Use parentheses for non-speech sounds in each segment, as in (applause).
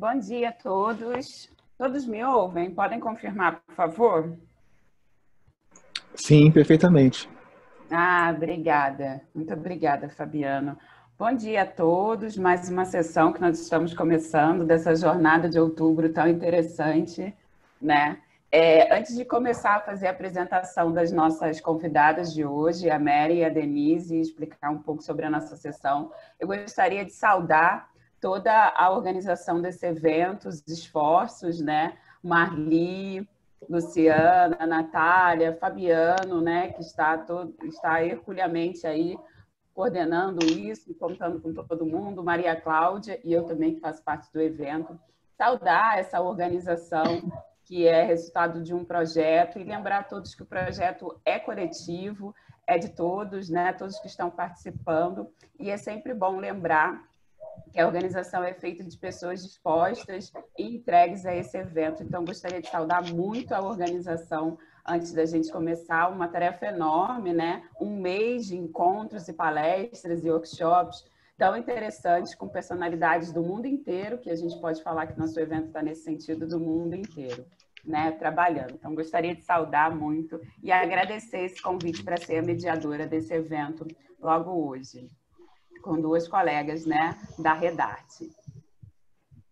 Bom dia a todos. Todos me ouvem? Podem confirmar, por favor? Sim, perfeitamente. Ah, obrigada. Muito obrigada, Fabiano. Bom dia a todos. Mais uma sessão que nós estamos começando dessa jornada de outubro tão interessante, né? É, antes de começar a fazer a apresentação das nossas convidadas de hoje, a Mary e a Denise, e explicar um pouco sobre a nossa sessão, eu gostaria de saudar toda a organização desse evento, os esforços, né? Marli, Luciana, Natália, Fabiano, né? Que está, todo, está herculeamente aí coordenando isso, contando com todo mundo, Maria Cláudia e eu também que faço parte do evento. Saudar essa organização que é resultado de um projeto e lembrar a todos que o projeto é coletivo, é de todos, né? Todos que estão participando e é sempre bom lembrar que a organização é feita de pessoas dispostas e entregues a esse evento. Então, gostaria de saudar muito a organização antes da gente começar, uma tarefa enorme, né? Um mês de encontros e palestras e workshops tão interessantes com personalidades do mundo inteiro, que a gente pode falar que nosso evento está nesse sentido do mundo inteiro, né? Trabalhando. Então, gostaria de saudar muito e agradecer esse convite para ser a mediadora desse evento logo hoje com duas colegas né, da Redarte.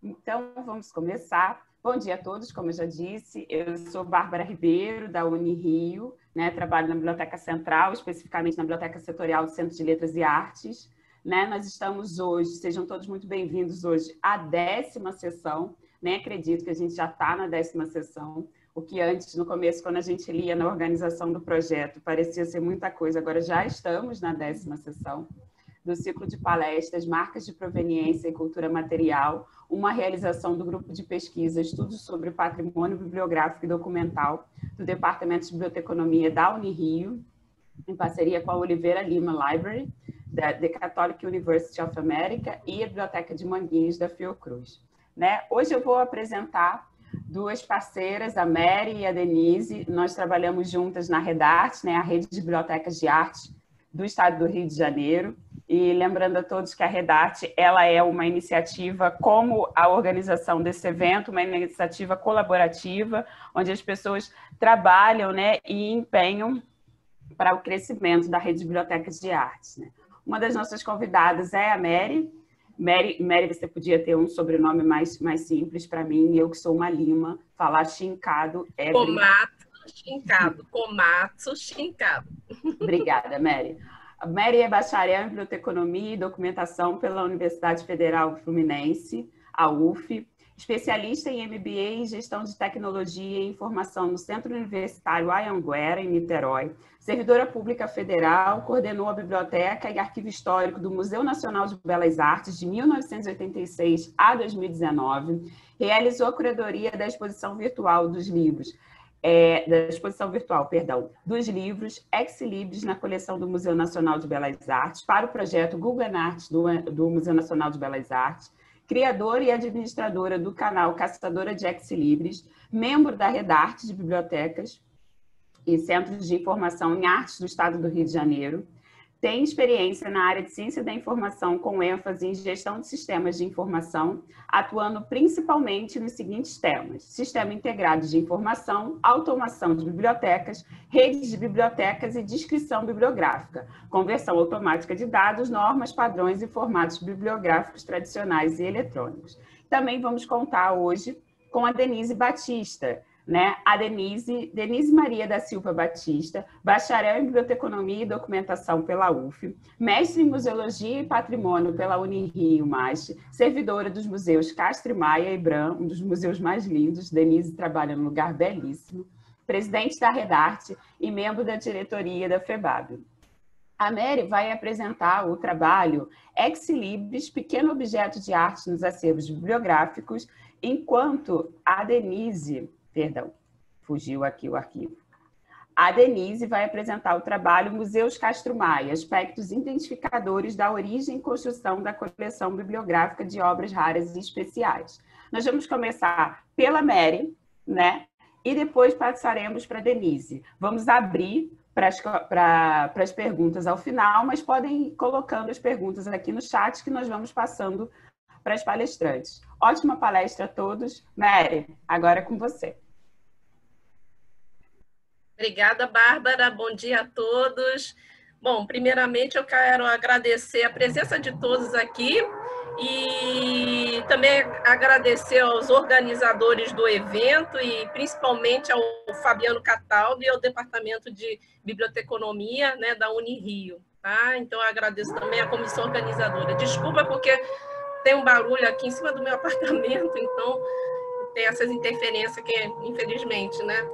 Então, vamos começar. Bom dia a todos, como eu já disse, eu sou Bárbara Ribeiro, da Unirio, né, trabalho na Biblioteca Central, especificamente na Biblioteca Setorial do Centro de Letras e Artes. Né, nós estamos hoje, sejam todos muito bem-vindos hoje à décima sessão, nem acredito que a gente já está na décima sessão, o que antes, no começo, quando a gente lia na organização do projeto, parecia ser muita coisa, agora já estamos na décima sessão do ciclo de palestras Marcas de Proveniência e Cultura Material, uma realização do grupo de pesquisa Estudos sobre Patrimônio Bibliográfico e Documental do Departamento de Biblioteconomia da Unirio, em parceria com a Oliveira Lima Library, da The Catholic University of America e a Biblioteca de Manguinhos da Fiocruz. Né? Hoje eu vou apresentar duas parceiras, a Mary e a Denise. Nós trabalhamos juntas na Redarte, né, a rede de bibliotecas de arte do estado do Rio de Janeiro. E lembrando a todos que a Redarte ela é uma iniciativa como a organização desse evento, uma iniciativa colaborativa, onde as pessoas trabalham né, e empenham para o crescimento da rede de bibliotecas de artes. Né? Uma das nossas convidadas é a Mary. Mary, Mary, você podia ter um sobrenome mais, mais simples para mim, eu que sou uma lima, falar chincado é... Comato chincado, Comatsu chincado. Obrigada, Mary. Mary é bacharel em Biblioteconomia e Documentação pela Universidade Federal Fluminense, a UF, especialista em MBA em Gestão de Tecnologia e Informação no Centro Universitário Ayanguera, em Niterói, servidora pública federal, coordenou a Biblioteca e Arquivo Histórico do Museu Nacional de Belas Artes de 1986 a 2019, realizou a curadoria da exposição virtual dos livros é, da exposição virtual, perdão, dos livros Ex Libris na coleção do Museu Nacional de Belas Artes para o projeto Google Arts do, do Museu Nacional de Belas Artes, criadora e administradora do canal Caçadora de Ex Libris, membro da Redarte de Bibliotecas e Centros de Informação em Artes do Estado do Rio de Janeiro, tem experiência na área de ciência da informação com ênfase em gestão de sistemas de informação, atuando principalmente nos seguintes temas: sistema integrado de informação, automação de bibliotecas, redes de bibliotecas e descrição bibliográfica, conversão automática de dados, normas, padrões e formatos bibliográficos tradicionais e eletrônicos. Também vamos contar hoje com a Denise Batista, né? A Denise, Denise Maria da Silva Batista, bacharel em Biblioteconomia e Documentação pela UF, mestre em Museologia e Patrimônio pela Unirio MAST, servidora dos museus Castro Maia e Bram, um dos museus mais lindos. Denise trabalha num lugar belíssimo. Presidente da Redarte e membro da diretoria da FEBAB. A Mary vai apresentar o trabalho Ex Libris, Pequeno Objeto de Arte nos Acervos Bibliográficos, enquanto a Denise Perdão, fugiu aqui o arquivo. A Denise vai apresentar o trabalho Museus Castro Maia, aspectos identificadores da origem e construção da coleção bibliográfica de obras raras e especiais. Nós vamos começar pela Mary, né? E depois passaremos para a Denise. Vamos abrir para as, perguntas ao final, mas podem ir colocando as perguntas aqui no chat que nós vamos passando para as palestrantes. Ótima palestra a todos. Mary, agora é com você. Obrigada, Bárbara. Bom dia a todos. Bom, primeiramente eu quero agradecer a presença de todos aqui e também agradecer aos organizadores do evento e principalmente ao Fabiano Cataldo e ao Departamento de Biblioteconomia né, da Unirio. Tá? Então, eu agradeço também à comissão organizadora. Desculpa porque tem um barulho aqui em cima do meu (laughs) apartamento, então tem essas interferências que, infelizmente, né?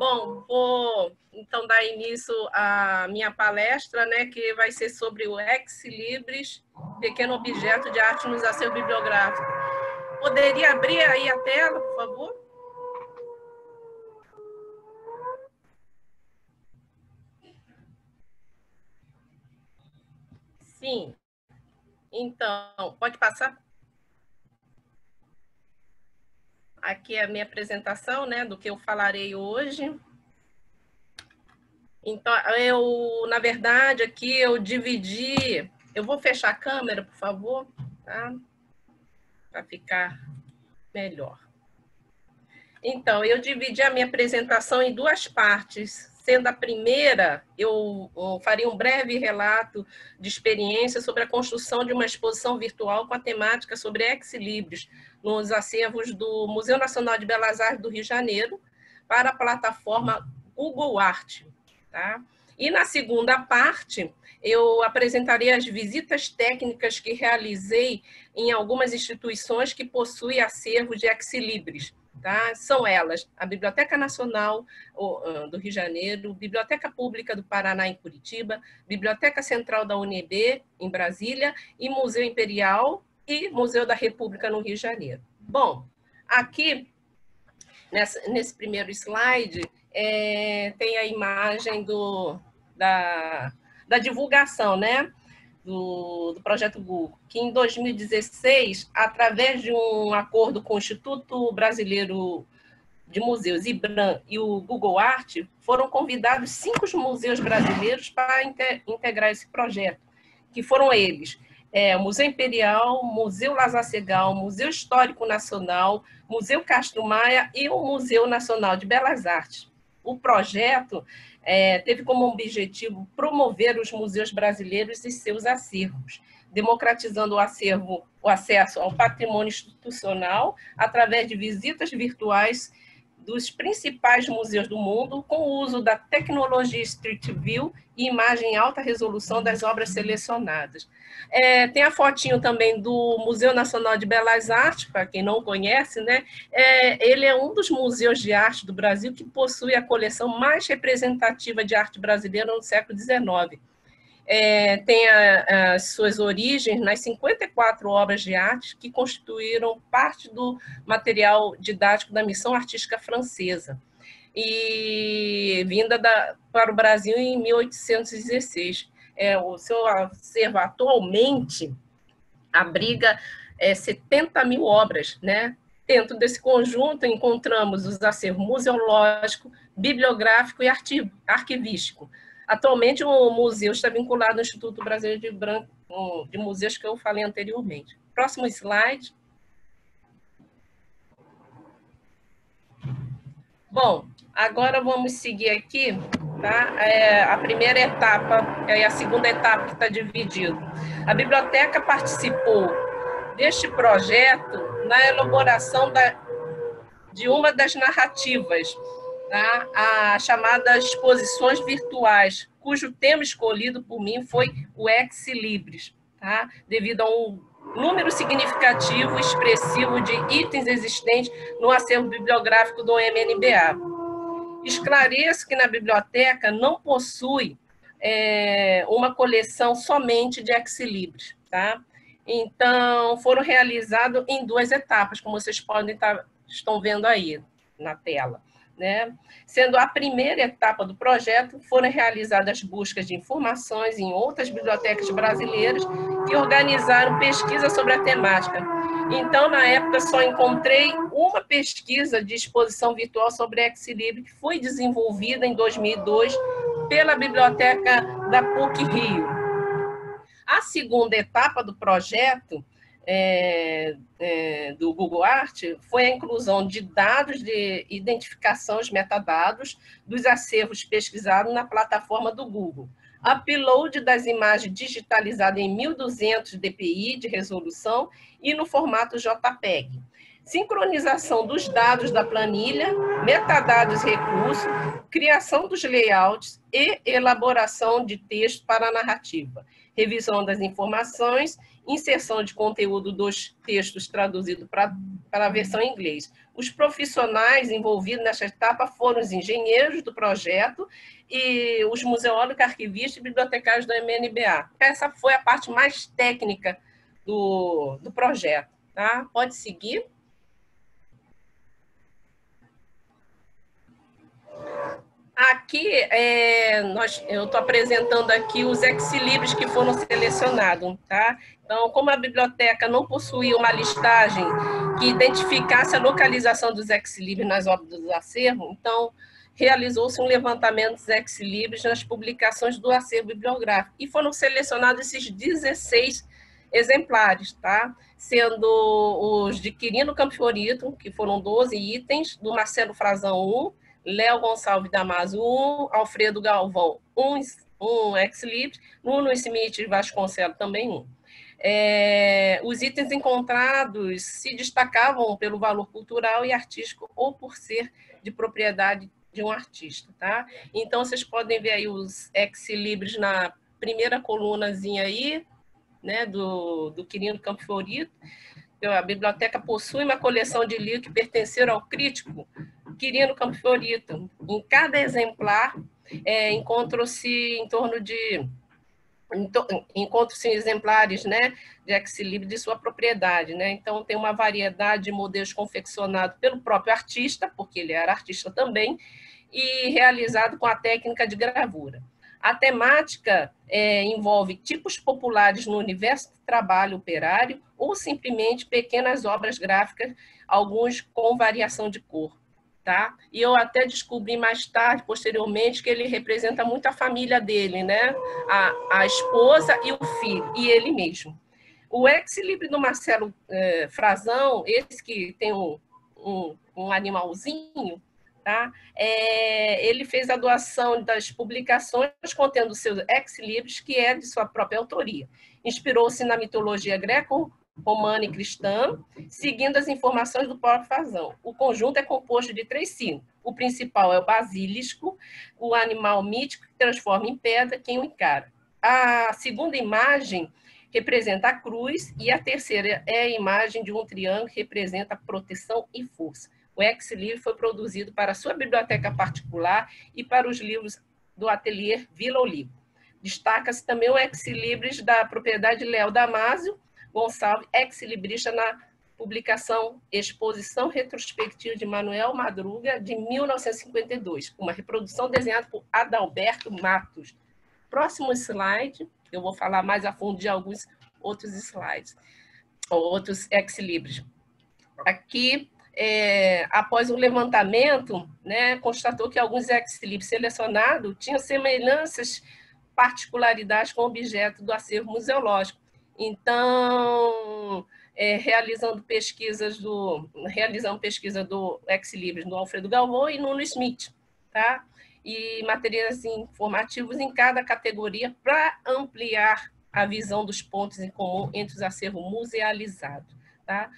Bom, vou então dar início à minha palestra, né, que vai ser sobre o Ex Libris, pequeno objeto de arte no acervo bibliográfico. Poderia abrir aí a tela, por favor? Sim. Então, pode passar? Aqui é a minha apresentação, né, do que eu falarei hoje. Então, eu, na verdade, aqui eu dividi. Eu vou fechar a câmera, por favor, tá? Para ficar melhor. Então, eu dividi a minha apresentação em duas partes. Sendo a primeira, eu, eu faria um breve relato de experiência sobre a construção de uma exposição virtual com a temática sobre ex-libris, nos acervos do Museu Nacional de Belas Artes do Rio de Janeiro para a plataforma Google Art. Tá? E na segunda parte, eu apresentarei as visitas técnicas que realizei em algumas instituições que possuem acervos de ex-libris. Tá? São elas a Biblioteca Nacional do Rio de Janeiro, Biblioteca Pública do Paraná em Curitiba, Biblioteca Central da UNB em Brasília e Museu Imperial e Museu da República no Rio de Janeiro. Bom, aqui, nessa, nesse primeiro slide, é, tem a imagem do, da, da divulgação, né? Do, do, projeto Google, que em 2016, através de um acordo com o Instituto Brasileiro de Museus, IBRAM, e o Google Art, foram convidados cinco museus brasileiros para integrar esse projeto, que foram eles, é, Museu Imperial, Museu Lazar Segal, Museu Histórico Nacional, Museu Castro Maia e o Museu Nacional de Belas Artes. O projeto é, teve como objetivo promover os museus brasileiros e seus acervos, democratizando o acervo, o acesso ao patrimônio institucional através de visitas virtuais dos principais museus do mundo com o uso da tecnologia Street View e imagem em alta resolução das obras selecionadas. É, tem a fotinho também do Museu Nacional de Belas Artes, para quem não conhece, né? É, ele é um dos museus de arte do Brasil que possui a coleção mais representativa de arte brasileira no século XIX é, tem as suas origens nas 54 obras de arte que constituíram parte do material didático da missão artística francesa, e vinda da, para o Brasil em 1816. É, o seu acervo atualmente abriga é, 70 mil obras, né? Dentro desse conjunto, encontramos os acervos museológico, bibliográfico e arquivístico, Atualmente, o museu está vinculado ao Instituto Brasileiro de, Branco, de Museus, que eu falei anteriormente. Próximo slide. Bom, agora vamos seguir aqui, tá? É, a primeira etapa e a segunda etapa que está dividido. A biblioteca participou deste projeto na elaboração da, de uma das narrativas tá? as chamadas exposições virtuais, cujo tema escolhido por mim foi o Ex Libris, tá? devido a um número significativo expressivo de itens existentes no acervo bibliográfico do MNBA. Esclareço que na biblioteca não possui é, uma coleção somente de Ex Libris, tá? Então, foram realizados em duas etapas, como vocês podem estar, tá, estão vendo aí na tela. Né? Sendo a primeira etapa do projeto, foram realizadas buscas de informações em outras bibliotecas brasileiras que organizaram pesquisa sobre a temática. Então, na época, só encontrei uma pesquisa de exposição virtual sobre Exlib, que foi desenvolvida em 2002 pela Biblioteca da PUC Rio. A segunda etapa do projeto é, é, do Google Art foi a inclusão de dados de identificação, os metadados, dos acervos pesquisados na plataforma do Google. Upload das imagens digitalizadas em 1200 dpi de resolução e no formato JPEG. Sincronização dos dados da planilha, metadados e recursos, criação dos layouts e elaboração de texto para a narrativa revisão das informações, inserção de conteúdo dos textos traduzido para, a versão em inglês. Os profissionais envolvidos nessa etapa foram os engenheiros do projeto e os museólogos, arquivistas e bibliotecários do MNBA. Essa foi a parte mais técnica do, do projeto. Tá? Pode seguir. Aqui, é, nós, eu estou apresentando aqui os ex-libris que foram selecionados, tá? Então, como a biblioteca não possuía uma listagem que identificasse a localização dos ex-libris nas obras do acervo, então, realizou-se um levantamento dos ex-libris nas publicações do acervo bibliográfico, e foram selecionados esses 16 exemplares, tá? Sendo os de Quirino Campiorito, que foram 12 itens, do Marcelo Frazão 1, Léo Gonçalves Damaso, um, Alfredo Galvão, um, um ex-libris, Nuno Smith Vasconcelos, também um. É, os itens encontrados se destacavam pelo valor cultural e artístico ou por ser de propriedade de um artista, tá? Então, vocês podem ver aí os ex-libris na primeira colunazinha aí, né, do, do Quirino Campo Florido. A biblioteca possui uma coleção de livros que pertenceram ao crítico Quirino Campo Florito. Em cada exemplar, é, encontram-se em torno de encontram-se exemplares né, de ex-libris de sua propriedade. Né? Então, tem uma variedade de modelos confeccionados pelo próprio artista, porque ele era artista também, e realizado com a técnica de gravura. A temática é, envolve tipos populares no universo do trabalho operário ou simplesmente pequenas obras gráficas, alguns com variação de cor tá? E eu até descobri mais tarde, posteriormente, que ele representa muito a família dele, né? A, a esposa e o filho, e ele mesmo. O ex-libre do Marcelo é, Frazão, esse que tem um, um, um animalzinho, tá? É, ele fez a doação das publicações contendo seus ex-libris, que é de sua própria autoria. Inspirou-se na mitologia greco romana e cristã, seguindo as informações do próprio Fazão. O conjunto é composto de três signos. O principal é o basílisco, o animal mítico que transforma em pedra quem o encara. A segunda imagem representa a cruz e a terceira é a imagem de um triângulo que representa proteção e força. O ex-livre foi produzido para sua biblioteca particular e para os livros do ateliê Vila Olivo. Destaca-se também o ex-libris da propriedade Léo Damásio, Gonçalves, ex-librista na publicação Exposição Retrospectiva de Manuel Madruga, de 1952, uma reprodução desenhada por Adalberto Matos. Próximo slide, eu vou falar mais a fundo de alguns outros slides, ou outros ex-libris. Aqui, é, após o levantamento, né, constatou que alguns ex-libris selecionados tinham semelhanças, particularidades com o objeto do acervo museológico, então, é, realizando pesquisas do realizando pesquisa do Ex Libris do Alfredo Galvão e Nuno Smith, tá? E materiais informativos em cada categoria para ampliar a visão dos pontos em comum entre os acervos musealizados, tá?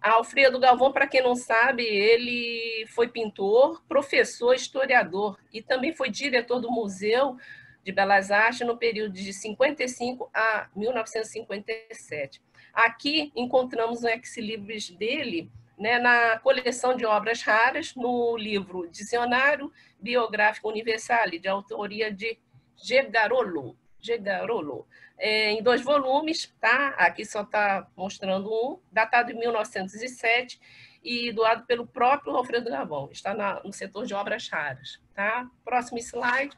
Alfredo Galvão, para quem não sabe, ele foi pintor, professor, historiador e também foi diretor do Museu de Belas Artes no período de 55 a 1957. Aqui encontramos um ex-libris dele né, na coleção de obras raras, no livro Dicionário Biográfico Universal, de autoria de Gegarolo. Gegarolo. É, em dois volumes, tá? Aqui só está mostrando um, datado de 1907 e doado pelo próprio Alfredo Gavão. Está na, no setor de obras raras, tá? Próximo slide.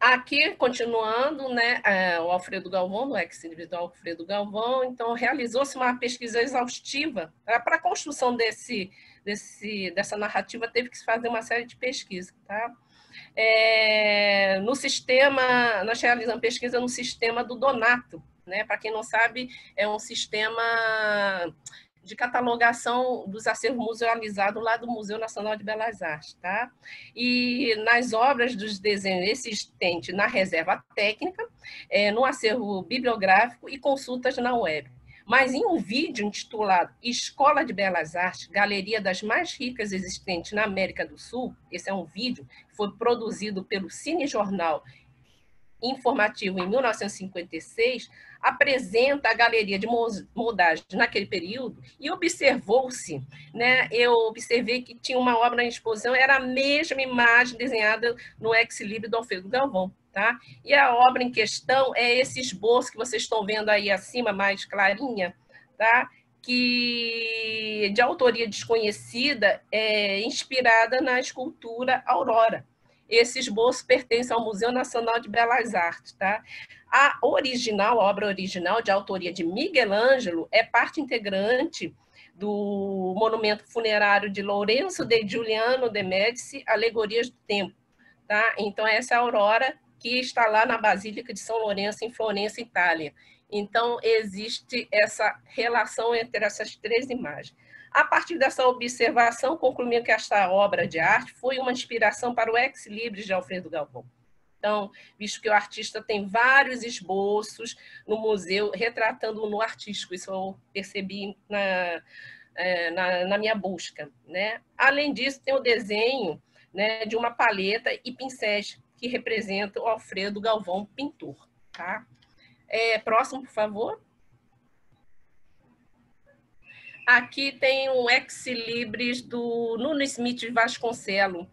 Aqui, continuando, né, é, o Alfredo Galvão, no ex-individual Alfredo Galvão, então realizou-se uma pesquisa exaustiva. Para a construção desse, desse, dessa narrativa, teve que se fazer uma série de pesquisas. Tá? É, no sistema, nós realizamos pesquisa no sistema do Donato, Né? Para quem não sabe, é um sistema de catalogação dos acervos musealizados lá do Museu Nacional de Belas Artes, tá? E nas obras dos desenhos existentes na reserva técnica, é, no acervo bibliográfico e consultas na web. Mas em um vídeo intitulado Escola de Belas Artes, Galeria das Mais Ricas Existentes na América do Sul, esse é um vídeo que foi produzido pelo Cine Jornal informativo em 1956, apresenta a galeria de moldagem naquele período e observou-se, né, eu observei que tinha uma obra na exposição, era a mesma imagem desenhada no ex-libris do Alfredo Galvão. Tá? E a obra em questão é esse esboço que vocês estão vendo aí acima, mais clarinha, tá? que de autoria desconhecida, é inspirada na escultura Aurora. Esse esboço pertence ao Museu Nacional de Belas Artes. Tá? A original, a obra original, de autoria de Miguel Ângelo, é parte integrante do monumento funerário de Lourenço de Giuliano de Médici, Alegorias do Tempo. Tá? Então, essa é a Aurora que está lá na Basílica de São Lourenço, em Florença, Itália. Então, existe essa relação entre essas três imagens. A partir dessa observação, concluímos que esta obra de arte foi uma inspiração para o Ex Libris de Alfredo Galvão. Então, visto que o artista tem vários esboços no museu retratando no artístico, isso eu percebi na, é, na, na, minha busca. Né? Além disso, tem o desenho né, de uma paleta e pincéis que representam o Alfredo Galvão, pintor. Tá? É, próximo, por favor. Aqui tem um ex-libris do Nuno Smith Vasconcelo.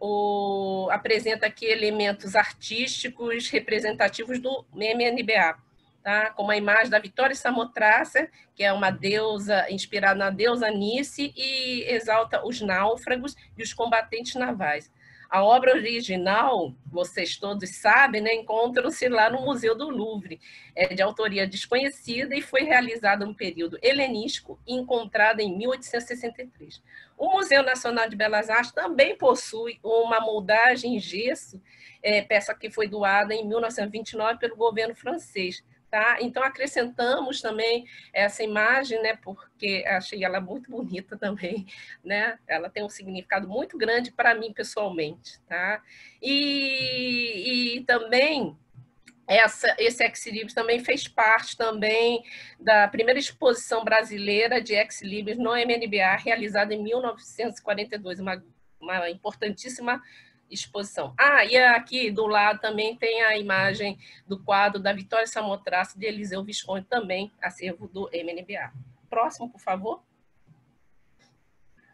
O, apresenta aqui elementos artísticos representativos do MNBA, tá? como a imagem da Vitória Samotrácia, que é uma deusa inspirada na deusa Nice, e exalta os náufragos e os combatentes navais. A obra original, vocês todos sabem, né, encontram-se lá no Museu do Louvre. É de autoria desconhecida e foi realizada no período helenístico e encontrada em 1863. O Museu Nacional de Belas Artes também possui uma moldagem em gesso, é, peça que foi doada em 1929 pelo governo francês. Tá? Então, acrescentamos também essa imagem, né, porque achei ela muito bonita também, (laughs) né? Ela tem um significado muito grande para mim pessoalmente, tá? E, e também essa, esse ex-libris também fez parte também da primeira exposição brasileira de ex-libris no MNBA, realizada em 1942, uma, uma importantíssima exposição. Ah, e aqui do lado também tem a imagem do quadro da Vitória Samotraço de Eliseu Visconde, também acervo do MNBA. Próximo, por favor.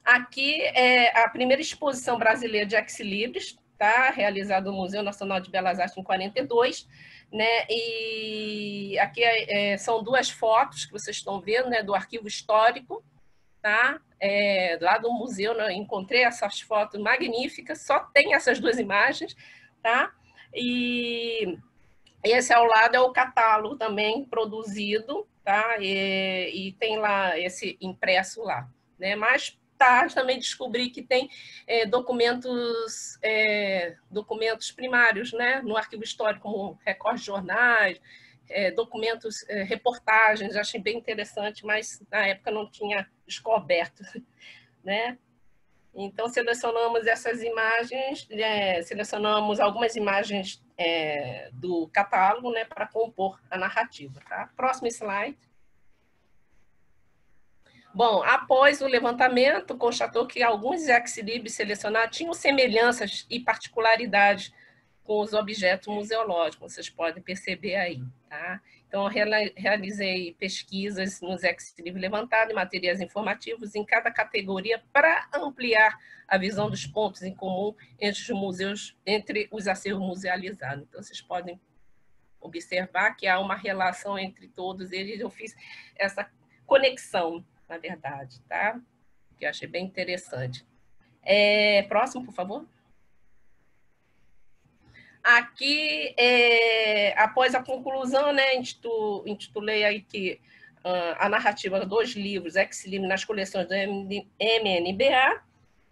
Aqui é a primeira exposição brasileira de ex-libris, tá? realizada no Museu Nacional de Belas Artes em 42, né? E aqui é, são duas fotos que vocês estão vendo, né? Do arquivo histórico, tá? É, lá do museu, né? encontrei essas fotos magníficas, só tem essas duas imagens, tá? E esse ao lado é o catálogo também produzido, tá? E, e tem lá esse impresso lá, né? Mais tarde também descobri que tem é, documentos é, documentos primários, né? No arquivo histórico, como recortes de jornais, é, documentos, é, reportagens, achei bem interessante, mas na época não tinha descoberto, (laughs) né? Então, selecionamos essas imagens, é, selecionamos algumas imagens é, do catálogo né, para compor a narrativa. Tá? Próximo slide. Bom, após o levantamento, constatou que alguns ex-libris selecionados tinham semelhanças e particularidades com os objetos museológicos, vocês podem perceber aí. Tá? Então, realizei pesquisas nos ex-livros levantados, materiais informativos em cada categoria para ampliar a visão dos pontos em comum entre os museus, entre os acervos musealizados. Então, vocês podem observar que há uma relação entre todos eles. Eu fiz essa conexão, na verdade, tá? Que eu achei bem interessante. É, próximo, por favor. Aqui, é, após a conclusão, né, intitulei aí que uh, a narrativa dos livros ex-livre nas coleções do MNBA,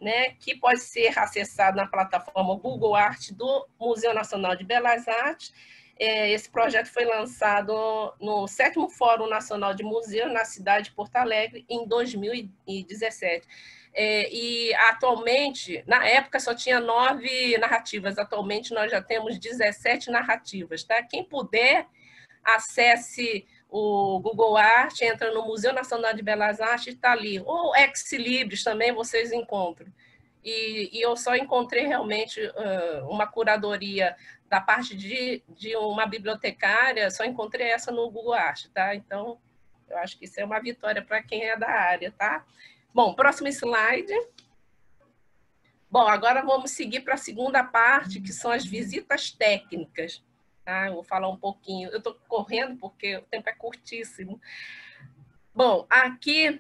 né, que pode ser acessado na plataforma Google Art do Museu Nacional de Belas Artes, É, esse projeto foi lançado no sétimo Fórum Nacional de Museus na cidade de Porto Alegre em 2017. É, e atualmente, na época só tinha nove narrativas, atualmente nós já temos 17 narrativas. Tá? Quem puder, acesse o Google Art, entra no Museu Nacional de Belas Artes, está ali. Ou Ex Libris também vocês encontram. E, e eu só encontrei realmente uh, uma curadoria da parte de, de uma bibliotecária, só encontrei essa no Google Art, tá? Então, eu acho que isso é uma vitória para quem é da área, tá? Bom, próximo slide. Bom, agora vamos seguir para a segunda parte, que são as visitas técnicas. Tá? Eu vou falar um pouquinho. Eu estou correndo porque o tempo é curtíssimo. Bom, aqui,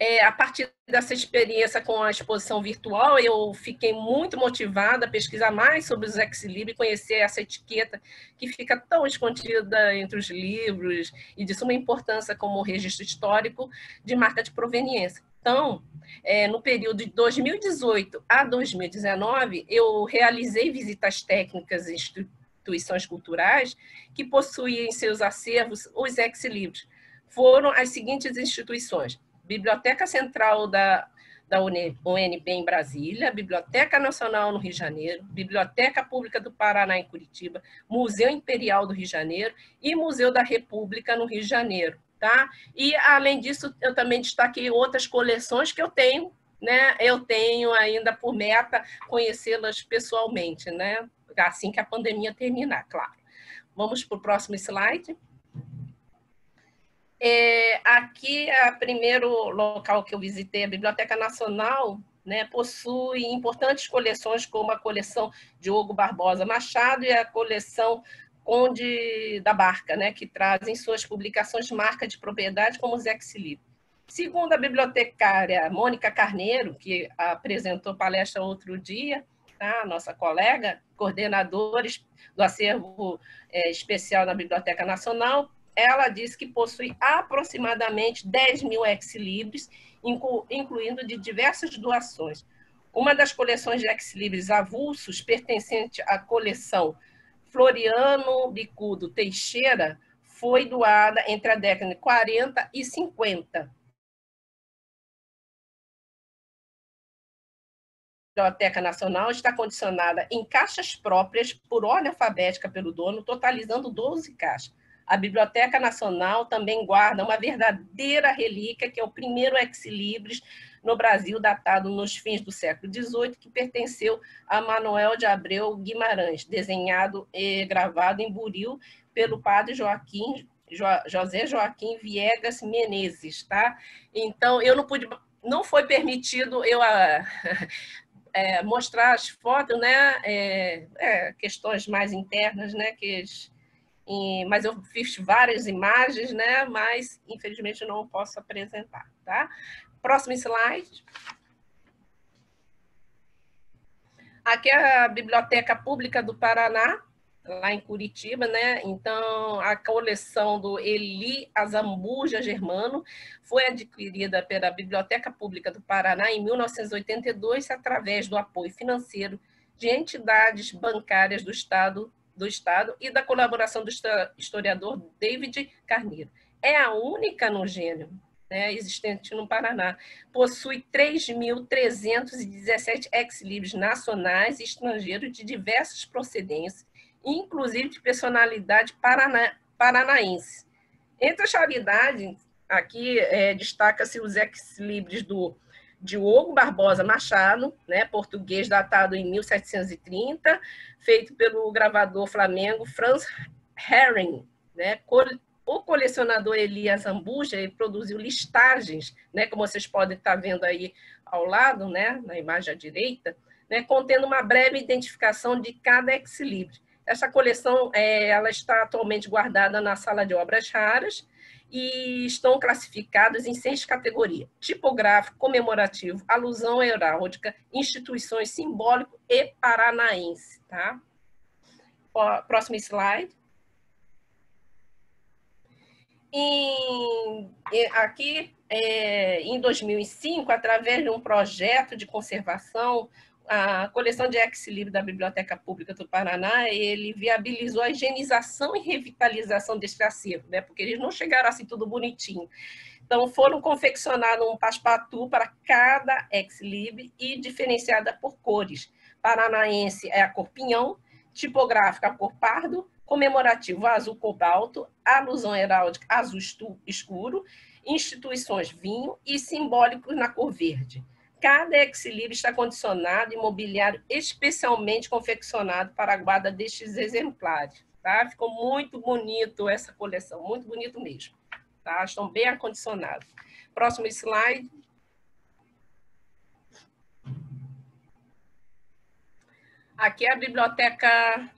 é, a partir dessa experiência com a exposição virtual, eu fiquei muito motivada a pesquisar mais sobre os ex-libris, conhecer essa etiqueta que fica tão escondida entre os livros e de suma importância como registro histórico de marca de proveniência. Então, é, no período de 2018 a 2019, eu realizei visitas técnicas em instituições culturais que possuíam em seus acervos os ex-libris. Foram as seguintes instituições: Biblioteca Central da, da UNB em Brasília, Biblioteca Nacional no Rio de Janeiro, Biblioteca Pública do Paraná em Curitiba, Museu Imperial do Rio de Janeiro e Museu da República no Rio de Janeiro. Tá? E, além disso, eu também destaquei outras coleções que eu tenho, né? Eu tenho ainda por meta conhecê-las pessoalmente, né? Assim que a pandemia terminar, claro. Vamos para o próximo slide. É, aqui é o primeiro local que eu visitei, a Biblioteca Nacional, né, possui importantes coleções, como a coleção Diogo Barbosa Machado e a coleção Conde da Barca, né, que trazem suas publicações marca de propriedade como os ex-libris. Segundo a bibliotecária Mônica Carneiro, que apresentou palestra outro dia, tá? nossa colega, coordenadora do acervo é, especial na Biblioteca Nacional, ela disse que possui aproximadamente 10 mil ex-libris, inclu, incluindo de diversas doações. Uma das coleções de ex-libris avulsos, pertencente à coleção Floriano Bicudo Teixeira foi doada entre a década de 40 e 50. A Biblioteca Nacional está condicionada em caixas próprias por ordem alfabética pelo dono, totalizando 12 caixas. A Biblioteca Nacional também guarda uma verdadeira relíquia, que é o primeiro ex-libris no Brasil, datado nos fins do século XVIII, que pertenceu a Manuel de Abreu Guimarães, desenhado e gravado em Buril pelo padre Joaquim, jo, José Joaquim Viegas Menezes, tá? Então, eu não pude, não foi permitido eu a, (laughs) é, mostrar as fotos, né? É, é, questões mais internas, né? Que e, mas eu fiz várias imagens, né? Mas infelizmente não posso apresentar, tá? Próximo slide. Aqui é a Biblioteca Pública do Paraná, lá em Curitiba, né? Então, a coleção do Eli Azambuja Germano foi adquirida pela Biblioteca Pública do Paraná em 1982 através do apoio financeiro de entidades bancárias do Estado, do Estado e da colaboração do historiador David Carneiro. É a única no gênero né, existente no Paraná. Possui 3.317 ex-libris nacionais e estrangeiros de diversas procedências, inclusive de personalidade parana, paranaense. Entre as raridades, aqui é, destaca-se os ex-libris do Diogo Barbosa Machado, né, português datado em 1730, feito pelo gravador flamengo Franz Herring, né, o colecionador Elias Ambuja ele produziu listagens, né, como vocês podem estar vendo aí ao lado, né, na imagem à direita, né, contendo uma breve identificação de cada ex-libris. Essa coleção é, ela está atualmente guardada na sala de obras raras e estão classificados em seis categorias: tipográfico, comemorativo, alusão heráldica, instituições simbólico e paranaense. Tá? Próximo slide. Em, aqui, é, em 2005, através de um projeto de conservação, a coleção de ex-libris da Biblioteca Pública do Paraná, ele viabilizou a higienização e revitalização desse acervo, né? porque eles não chegaram assim tudo bonitinho. Então, foram confeccionados um paspatu para cada ex-lib e diferenciada por cores. Paranaense é a cor pinhão, tipográfica a cor pardo, comemorativo azul cobalto, alusão heráldica azul escuro, instituições vinho e simbólicos na cor verde. Cada ex-libris está condicionado e mobiliário especialmente confeccionado para a guarda destes exemplares. Tá? Ficou muito bonito essa coleção, muito bonito mesmo. Tá? Estão bem acondicionados. Próximo slide. Aqui é a biblioteca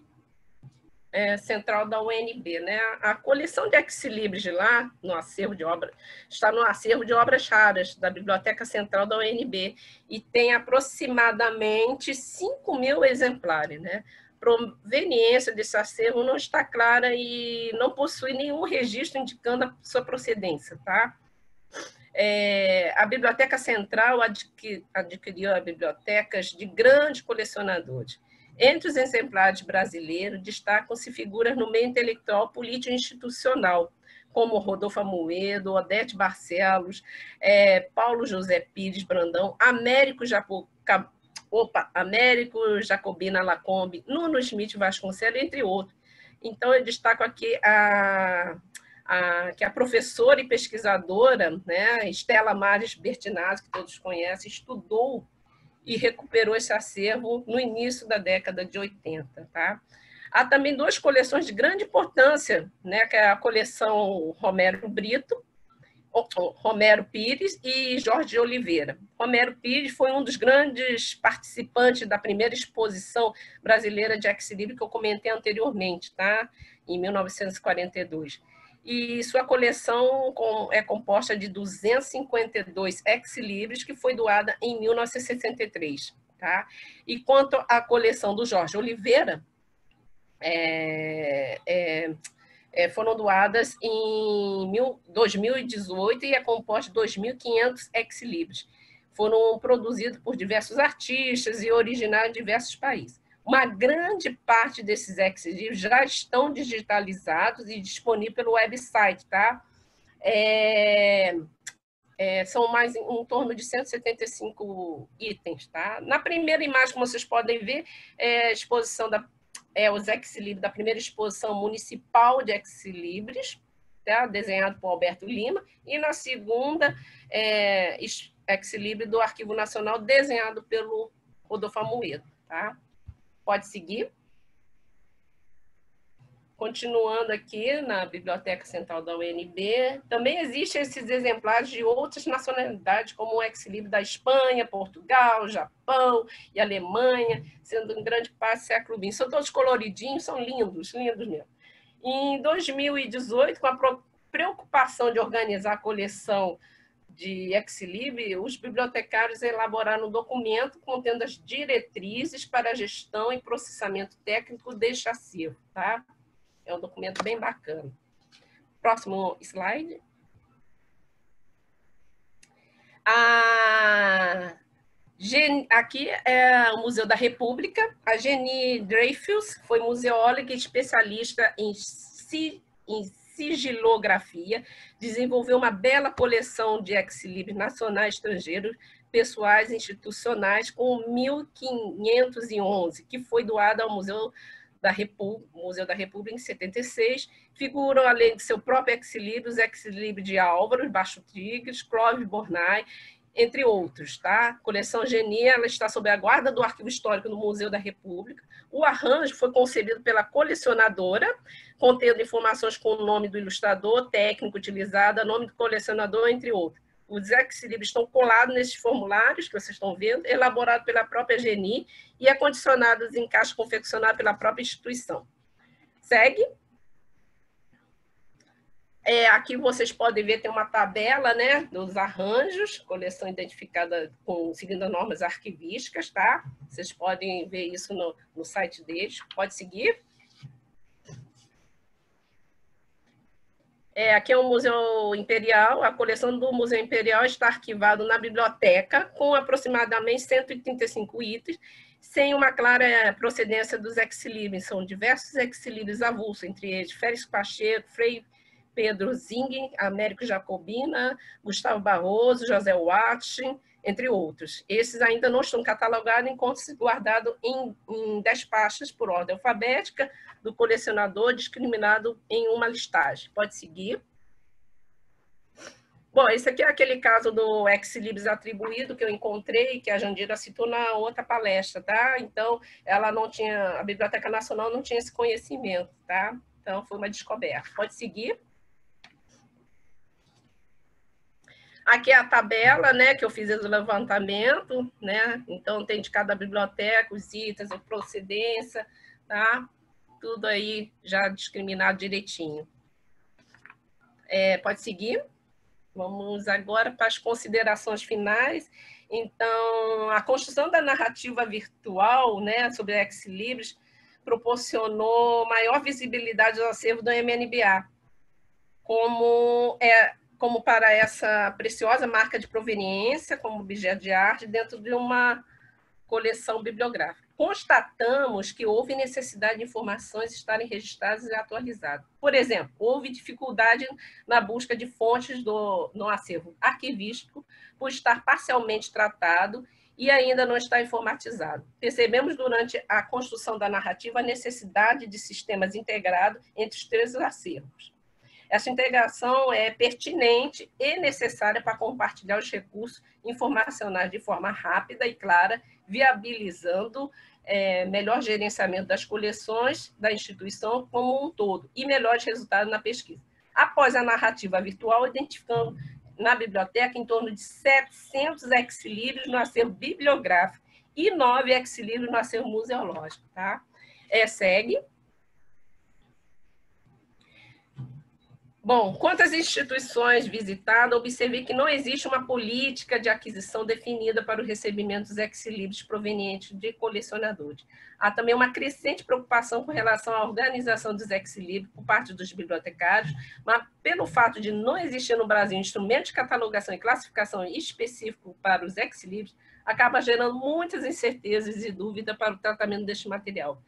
é, central da UNB, né? A coleção de ex-libris lá, no acervo de obras, está no acervo de obras raras da Biblioteca Central da UNB e tem aproximadamente 5 mil exemplares, né? Proveniência desse acervo não está clara e não possui nenhum registro indicando a sua procedência, tá? É, a Biblioteca Central adquiriu as bibliotecas de grandes colecionadores entre os exemplares brasileiros, destacam-se figuras no meio intelectual, político institucional, como Rodolfo Amoedo, Odete Barcelos, é, Paulo José Pires Brandão, Américo opa, Américo Jacobina Lacombe, Nuno Smith Vasconcelos, entre outros. Então, eu destaco aqui a, a, que a professora e pesquisadora, né, Estela Mares Bertinazzi, que todos conhecem, estudou e recuperou esse acervo no início da década de 80. Tá? Há também duas coleções de grande importância, né, que é a coleção Romero Brito, Romero Pires e Jorge Oliveira. Romero Pires foi um dos grandes participantes da primeira exposição brasileira de ex-libris que eu comentei anteriormente, tá? em 1942 e sua coleção é composta de 252 ex-libris que foi doada em 1963. Tá? E quanto à coleção do Jorge Oliveira, é, é, é, foram doadas em 2018 e é composta de 2.500 ex-libris. Foram produzidos por diversos artistas e originários de diversos países. Uma grande parte desses ex-livros já estão digitalizados e disponíveis pelo website, tá? É, é, são mais em, em, torno de 175 itens, tá? Na primeira imagem, como vocês podem ver, é a exposição da é, os ex-libris da primeira exposição municipal de ex-libris, tá? desenhado por Alberto Lima, e na segunda, é, ex-libris do Arquivo Nacional, desenhado pelo Rodolfo Amoedo, tá? Pode seguir. Continuando aqui na Biblioteca Central da UNB, também existem esses exemplares de outras nacionalidades, como o ex-libris da Espanha, Portugal, Japão e Alemanha, sendo em grande parte século XX. São todos coloridinhos, são lindos, lindos mesmo. Em 2018, com a preocupação de organizar a coleção de Exlib, os bibliotecários elaboraram um documento contendo as diretrizes para a gestão e processamento técnico deste acervo. Tá? É um documento bem bacana. Próximo slide. A... Aqui é o Museu da República. A Jenny Dreyfus foi museóloga e especialista em, em sigilografia, desenvolveu uma bela coleção de ex-libris nacionais estrangeiros, pessoais e institucionais, com 1511, que foi doada ao Museu da, República, Museu da República em 76. Figuram, além de seu próprio ex-libris, ex-libris de Álvaro, Baixo Tigres, Clóvis Bornai entre outros. Tá? A coleção Geni ela está sob a guarda do Arquivo Histórico no Museu da República. O arranjo foi concebido pela colecionadora, contendo informações com o nome do ilustrador, técnico utilizado, nome do colecionador, entre outros. Os ex-libris estão colados nesses formulários que vocês estão vendo, elaborado pela própria Geni e acondicionados em caixa confeccionada pela própria instituição. Segue. É, aqui vocês podem ver, tem uma tabela né, dos arranjos, coleção identificada com, seguindo as normas arquivísticas, tá? Vocês podem ver isso no, no site deles. Pode seguir. É, aqui é o Museu Imperial, a coleção do Museu Imperial está arquivada na biblioteca, com aproximadamente 135 itens, sem uma clara procedência dos ex-libris. São diversos ex-libris avulsos, entre eles Félix Pacheco, Frei Pedro Zing, Américo Jacobina, Gustavo Barroso, José Watson, entre outros. Esses ainda não estão catalogados, enquanto se guardado em, em dez pastas por ordem alfabética do colecionador, discriminado em uma listagem. Pode seguir. Bom, esse aqui é aquele caso do ex-libris atribuído que eu encontrei, que a Jandira citou na outra palestra, tá? Então, ela não tinha, a Biblioteca Nacional não tinha esse conhecimento, tá? Então, foi uma descoberta. Pode seguir. Aqui é a tabela, né, que eu fiz o levantamento, né? Então tem de cada biblioteca os itens, a procedência, tá? Tudo aí já discriminado direitinho. É, pode seguir. Vamos agora para as considerações finais. Então, a construção da narrativa virtual, né, sobre ex-libris, proporcionou maior visibilidade ao acervo do MNBA, como é como para essa preciosa marca de proveniência, como objeto de arte, dentro de uma coleção bibliográfica. Constatamos que houve necessidade de informações estarem registradas e atualizadas. Por exemplo, houve dificuldade na busca de fontes do, no acervo arquivístico, por estar parcialmente tratado e ainda não está informatizado. Percebemos durante a construção da narrativa a necessidade de sistemas integrados entre os três acervos essa integração é pertinente e necessária para compartilhar os recursos informacionais de forma rápida e clara, viabilizando é, melhor gerenciamento das coleções da instituição como um todo e melhores resultados na pesquisa. Após a narrativa virtual, identificamos na biblioteca em torno de 700 ex-libris no acervo bibliográfico e 9 ex-libris no acervo museológico. Tá? É, segue. Bom, quanto às instituições visitadas, observei que não existe uma política de aquisição definida para o recebimento dos ex-libris provenientes de colecionadores. Há também uma crescente preocupação com relação à organização dos ex-libris por parte dos bibliotecários, mas pelo fato de não existir no Brasil um instrumento de catalogação e classificação específico para os ex-libris, acaba gerando muitas incertezas e dúvidas para o tratamento deste material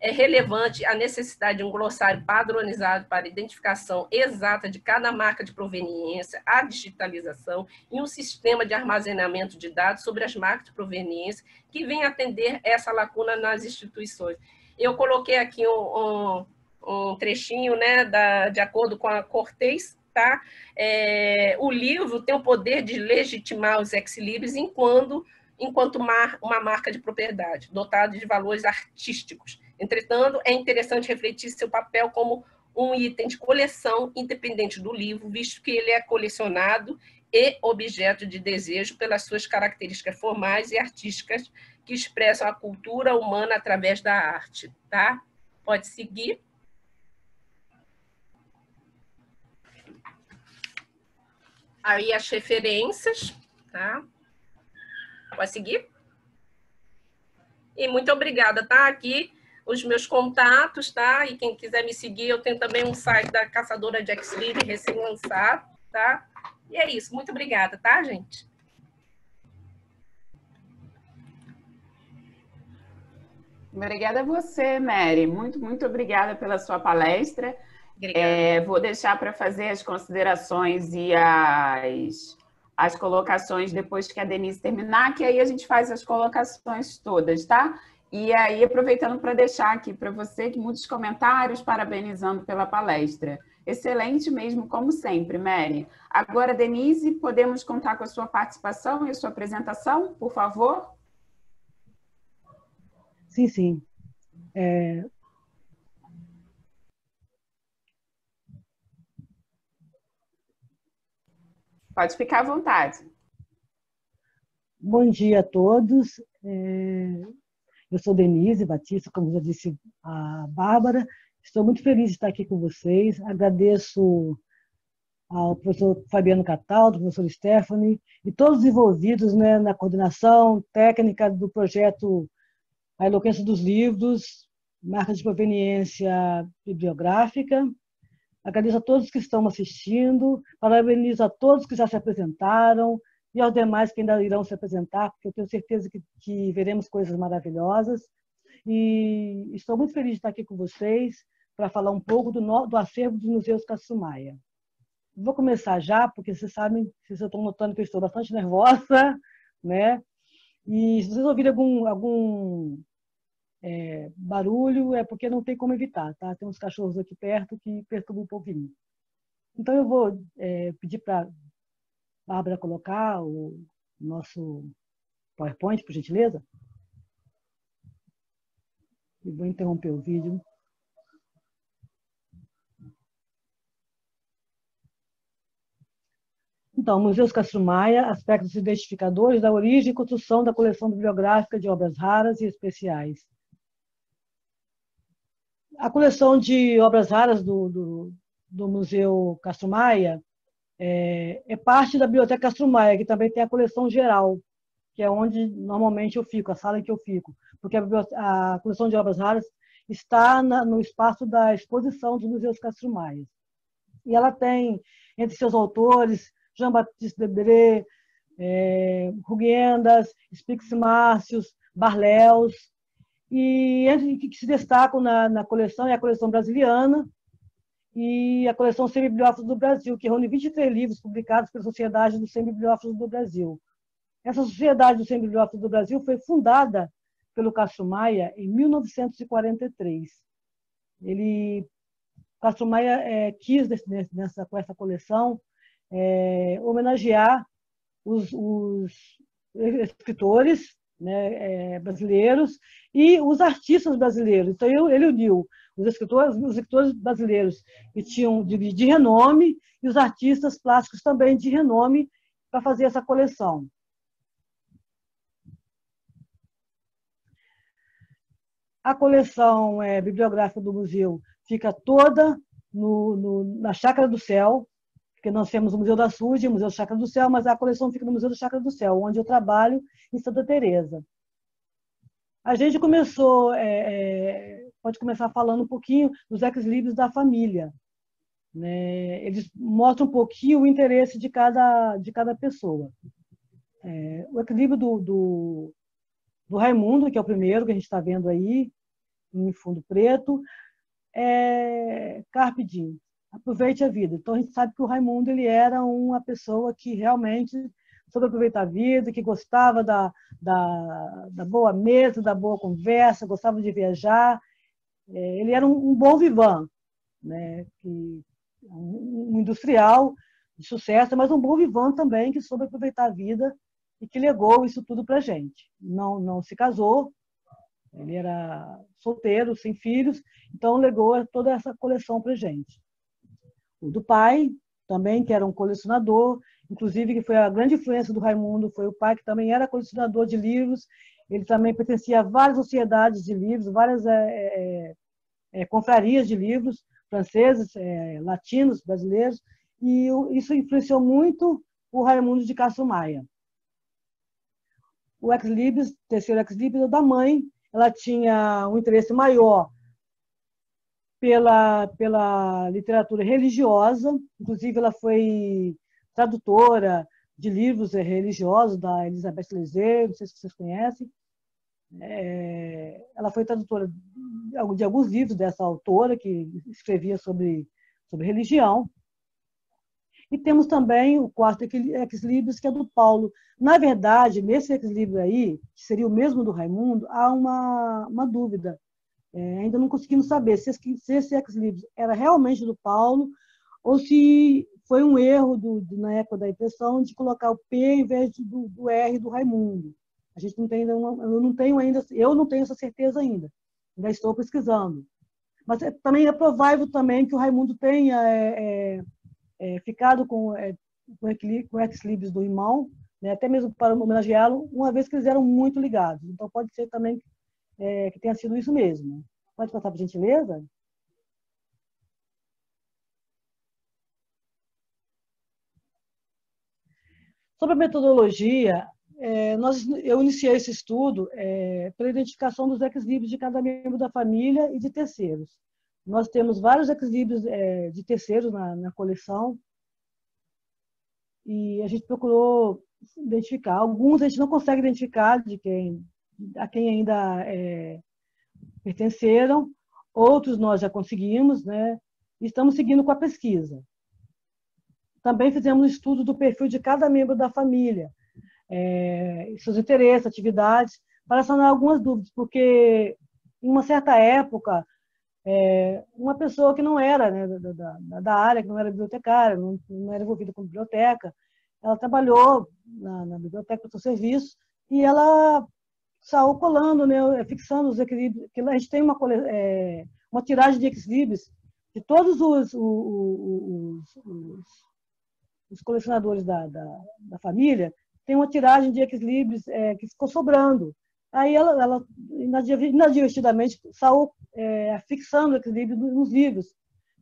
é relevante a necessidade de um glossário padronizado para identificação exata de cada marca de proveniência, a digitalização e um sistema de armazenamento de dados sobre as marcas de proveniência que venha atender essa lacuna nas instituições. Eu coloquei aqui um, um, um trechinho, né, da, de acordo com a Cortez, tá? É, o livro tem o poder de legitimar os ex-libris enquanto, enquanto mar, uma marca de propriedade, dotada de valores artísticos Entretanto, é interessante refletir seu papel como um item de coleção independente do livro, visto que ele é colecionado e objeto de desejo pelas suas características formais e artísticas que expressam a cultura humana através da arte, tá? Pode seguir. Aí as referências, tá? Pode seguir? E muito obrigada, tá? Aqui os meus contatos, tá? E quem quiser me seguir, eu tenho também um site da Caçadora de X-Livre recém-lançado, tá? E é isso. Muito obrigada, tá, gente? Obrigada a você, Mary. Muito, muito obrigada pela sua palestra. É, vou deixar para fazer as considerações e as, as colocações depois que a Denise terminar, que aí a gente faz as colocações todas, tá? E aí, aproveitando para deixar aqui para você muitos comentários parabenizando pela palestra. Excelente mesmo, como sempre, Mary. Agora, Denise, podemos contar com a sua participação e a sua apresentação, por favor? Sim, sim. É... Pode ficar à vontade. Bom dia a todos. É... Eu sou Denise Batista, como já disse a Bárbara. Estou muito feliz de estar aqui com vocês. Agradeço ao professor Fabiano Cataldo, ao professor Stephanie e todos os envolvidos né, na coordenação técnica do projeto A Eloquência dos Livros, marcas de proveniência bibliográfica. Agradeço a todos que estão assistindo, parabenizo a todos que já se apresentaram e aos demais que ainda irão se apresentar, porque eu tenho certeza que, que veremos coisas maravilhosas. E estou muito feliz de estar aqui com vocês para falar um pouco do, do acervo dos museus Cassumaya. Vou começar já, porque vocês sabem, vocês estão notando que eu estou bastante nervosa, né? E se vocês ouvirem algum, algum é, barulho, é porque não tem como evitar, tá? Tem uns cachorros aqui perto que perturbam um pouquinho. Então, eu vou é, pedir para Bárbara colocar o nosso PowerPoint, por gentileza. E vou interromper o vídeo. Então, Museus Castro Maia, aspectos identificadores da origem e construção da coleção bibliográfica de obras raras e especiais. A coleção de obras raras do, do, do Museu Castro Maia é, é, parte da Biblioteca Castro Maia, que também tem a coleção geral, que é onde normalmente eu fico, a sala em que eu fico, porque a, a coleção de obras raras está na, no espaço da exposição dos Museus Castro Maia. E ela tem, entre seus autores, Jean-Baptiste Debré, é, Ruguendas, Spix Márcios, Barléus, e que se destacam na, na coleção é a coleção brasiliana e a coleção Sem Bibliófilos do Brasil, que reúne 23 livros publicados pela Sociedade dos Sem Bibliófilos do Brasil. Essa Sociedade dos Sem Bibliófilos do Brasil foi fundada pelo Castro Maia em 1943. Ele, Castro Maia é, quis, nessa, com essa coleção, é, homenagear os, os, escritores né, é, brasileiros e os artistas brasileiros. Então, ele uniu os escritores, os escritores brasileiros que tinham de, de renome e os artistas plásticos também de renome para fazer essa coleção. A coleção é, bibliográfica do museu fica toda no, no, na Chácara do Céu, porque nós temos o Museu da SUD, o Museu da Chácara do Céu, mas a coleção fica no Museu da Chácara do Céu, onde eu trabalho em Santa Teresa. A gente começou, é, é, pode começar falando um pouquinho dos ex-libris da família. Né? Eles mostram um pouquinho o interesse de cada, de cada pessoa. É, o equilíbrio do, do, do Raimundo, que é o primeiro que a gente está vendo aí, em fundo preto, é Carpe Diem aproveite a vida. Então a gente sabe que o Raimundo ele era uma pessoa que realmente soube aproveitar a vida, que gostava da, da, da boa mesa, da boa conversa, gostava de viajar. É, ele era um, um bom vivan, né? que, um, industrial de sucesso, mas um bom vivan também que soube aproveitar a vida e que legou isso tudo para gente. Não, não se casou, ele era solteiro, sem filhos, então legou toda essa coleção para gente o do pai, também, que era um colecionador, inclusive que foi a grande influência do Raimundo, foi o pai que também era colecionador de livros, ele também pertencia a várias sociedades de livros, várias é, é, é, confrarias de livros franceses, é, latinos, brasileiros, e isso influenciou muito o Raimundo de Castro Maia. O ex-libris, terceiro ex-libris, da mãe, ela tinha um interesse maior pela, pela literatura religiosa, inclusive ela foi tradutora de livros religiosos da Elizabeth Léger, não sei se vocês conhecem. É, ela foi tradutora de alguns livros dessa autora que escrevia sobre, sobre religião. E temos também o quarto ex-libris, que é do Paulo. Na verdade, nesse ex-libris aí, que seria o mesmo do Raimundo, há uma, uma dúvida é, ainda não conseguimos saber se, se esse ex-libris era realmente do Paulo ou se foi um erro do, na época da impressão de colocar o P em vez do, do R do Raimundo. A gente não tem ainda, eu não tenho ainda, eu não tenho essa certeza ainda. Ainda estou pesquisando. Mas é, também é provável também que o Raimundo tenha é, é, é ficado com, é, com o ex-libris do irmão, né, até mesmo para homenageá-lo, uma vez que eles eram muito ligados. Então pode ser também é, que tenha sido isso mesmo. Pode passar, por gentileza? Sobre a metodologia, é, nós, eu iniciei esse estudo é, pela identificação dos ex-libris de cada membro da família e de terceiros. Nós temos vários equilíbrios é, de terceiros na, na coleção e a gente procurou identificar. Alguns a gente não consegue identificar de quem, a quem ainda é, pertenceram, outros nós já conseguimos, né? Estamos seguindo com a pesquisa. Também fizemos um estudo do perfil de cada membro da família, é, seus interesses, atividades, para sanar algumas dúvidas, porque em uma certa época, é, uma pessoa que não era né, da, da, da, área, que não era bibliotecária, não, não, era envolvida com biblioteca, ela trabalhou na, na biblioteca do seu serviço e ela saiu colando, né, fixando os equilíbrios. Que a gente tem uma, é, uma tiragem de equilíbrios de todos os, os, os, os colecionadores da, da, da, família, tem uma tiragem de equilíbrios é, que ficou sobrando. Aí ela, ela inadvertidamente, saiu é, fixando o equilíbrio nos livros,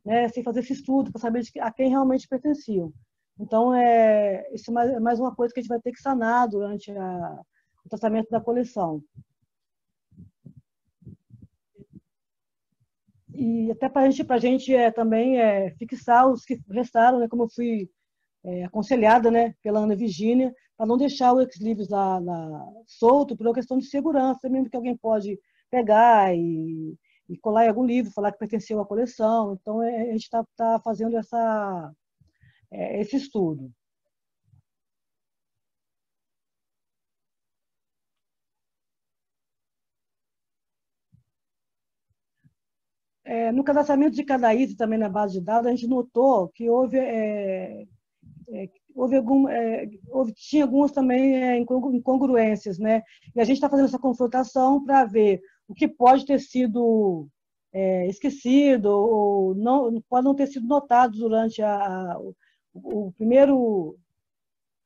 né, sem fazer esse estudo, para saber a quem realmente pertenciam. Então, é, isso é mais uma coisa que a gente vai ter que sanar durante a, o tratamento da coleção. E até para gente, a gente é, também é, fixar os que restaram, né, como eu fui é, aconselhada né, pela Ana Virginia, para não deixar o ex-libris lá, lá, solto por uma questão de segurança, mesmo que alguém pode pegar e, e colar em algum livro, falar que pertenceu à coleção. Então, é, a gente está tá fazendo essa, é, esse estudo. É, no cadastramento de cada item também na base de dados, a gente notou que houve é, é, houve algum, é, houve, tinha algumas também é, incongruências, né? E a gente está fazendo essa confrontação para ver o que pode ter sido é, esquecido ou não pode não ter sido notado durante a, a o, primeiro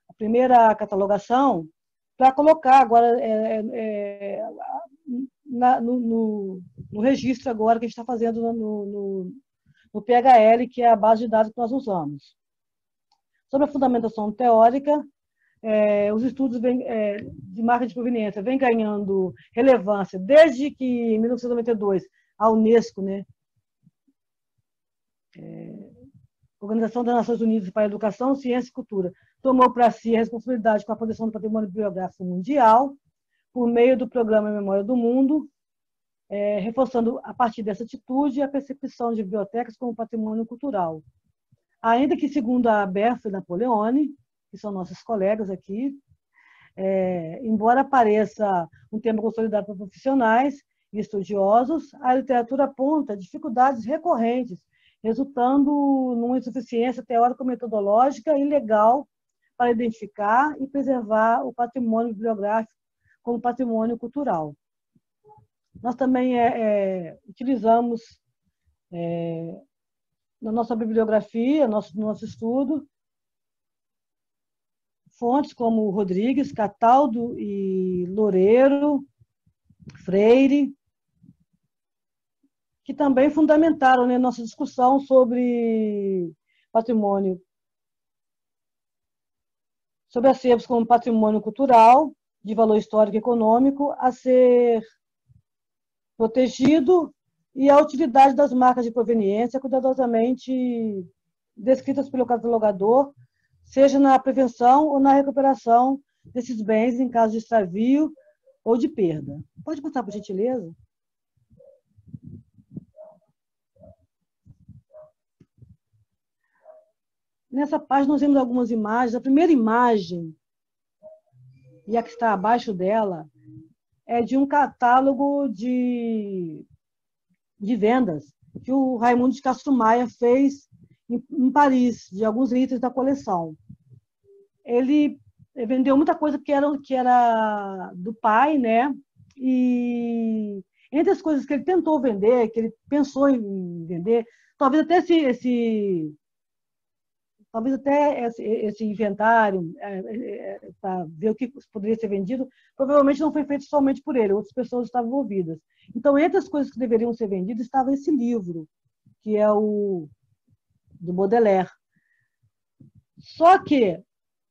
a primeira catalogação para colocar agora é, é, é, na, no, no, no, registro agora que a gente está fazendo no, no, no PHL, que é a base de dados que nós usamos. Sobre a fundamentação teórica, é, os estudos vem, é, de marca de proveniência vêm ganhando relevância desde que, em 1992, a Unesco, né, é, Organização das Nações Unidas para a Educação, Ciência e Cultura, tomou para si a responsabilidade com a proteção do patrimônio biográfico mundial, por meio do programa Memória do Mundo, é, reforçando, a partir dessa atitude, a percepção de bibliotecas como patrimônio cultural, Ainda que, segundo a Berta e Napoleone, que são nossos colegas aqui, é, embora pareça um tema consolidado para profissionais e estudiosos, a literatura aponta dificuldades recorrentes, resultando numa insuficiência teórico-metodológica e legal para identificar e preservar o patrimônio bibliográfico como patrimônio cultural. Nós também é, é, utilizamos é, na nossa bibliografia, nosso, nosso estudo, fontes como Rodrigues, Cataldo e Loureiro, Freire, que também fundamentaram né, nossa discussão sobre patrimônio, sobre acervos como patrimônio cultural, de valor histórico e econômico, a ser protegido e a utilidade das marcas de proveniência cuidadosamente descritas pelo catalogador, seja na prevenção ou na recuperação desses bens em caso de extravio ou de perda. Pode passar, por gentileza? Nessa página nós vemos algumas imagens. A primeira imagem, e a que está abaixo dela, é de um catálogo de de vendas que o Raimundo de Castro Maia fez em, em Paris, de alguns itens da coleção. Ele vendeu muita coisa que era, que era do pai, né? E entre as coisas que ele tentou vender, que ele pensou em vender, talvez até esse, esse talvez até esse, esse inventário é, é, é para ver o que poderia ser vendido, provavelmente não foi feito somente por ele, outras pessoas estavam envolvidas. Então, entre as coisas que deveriam ser vendidas estava esse livro, que é o do Baudelaire. Só que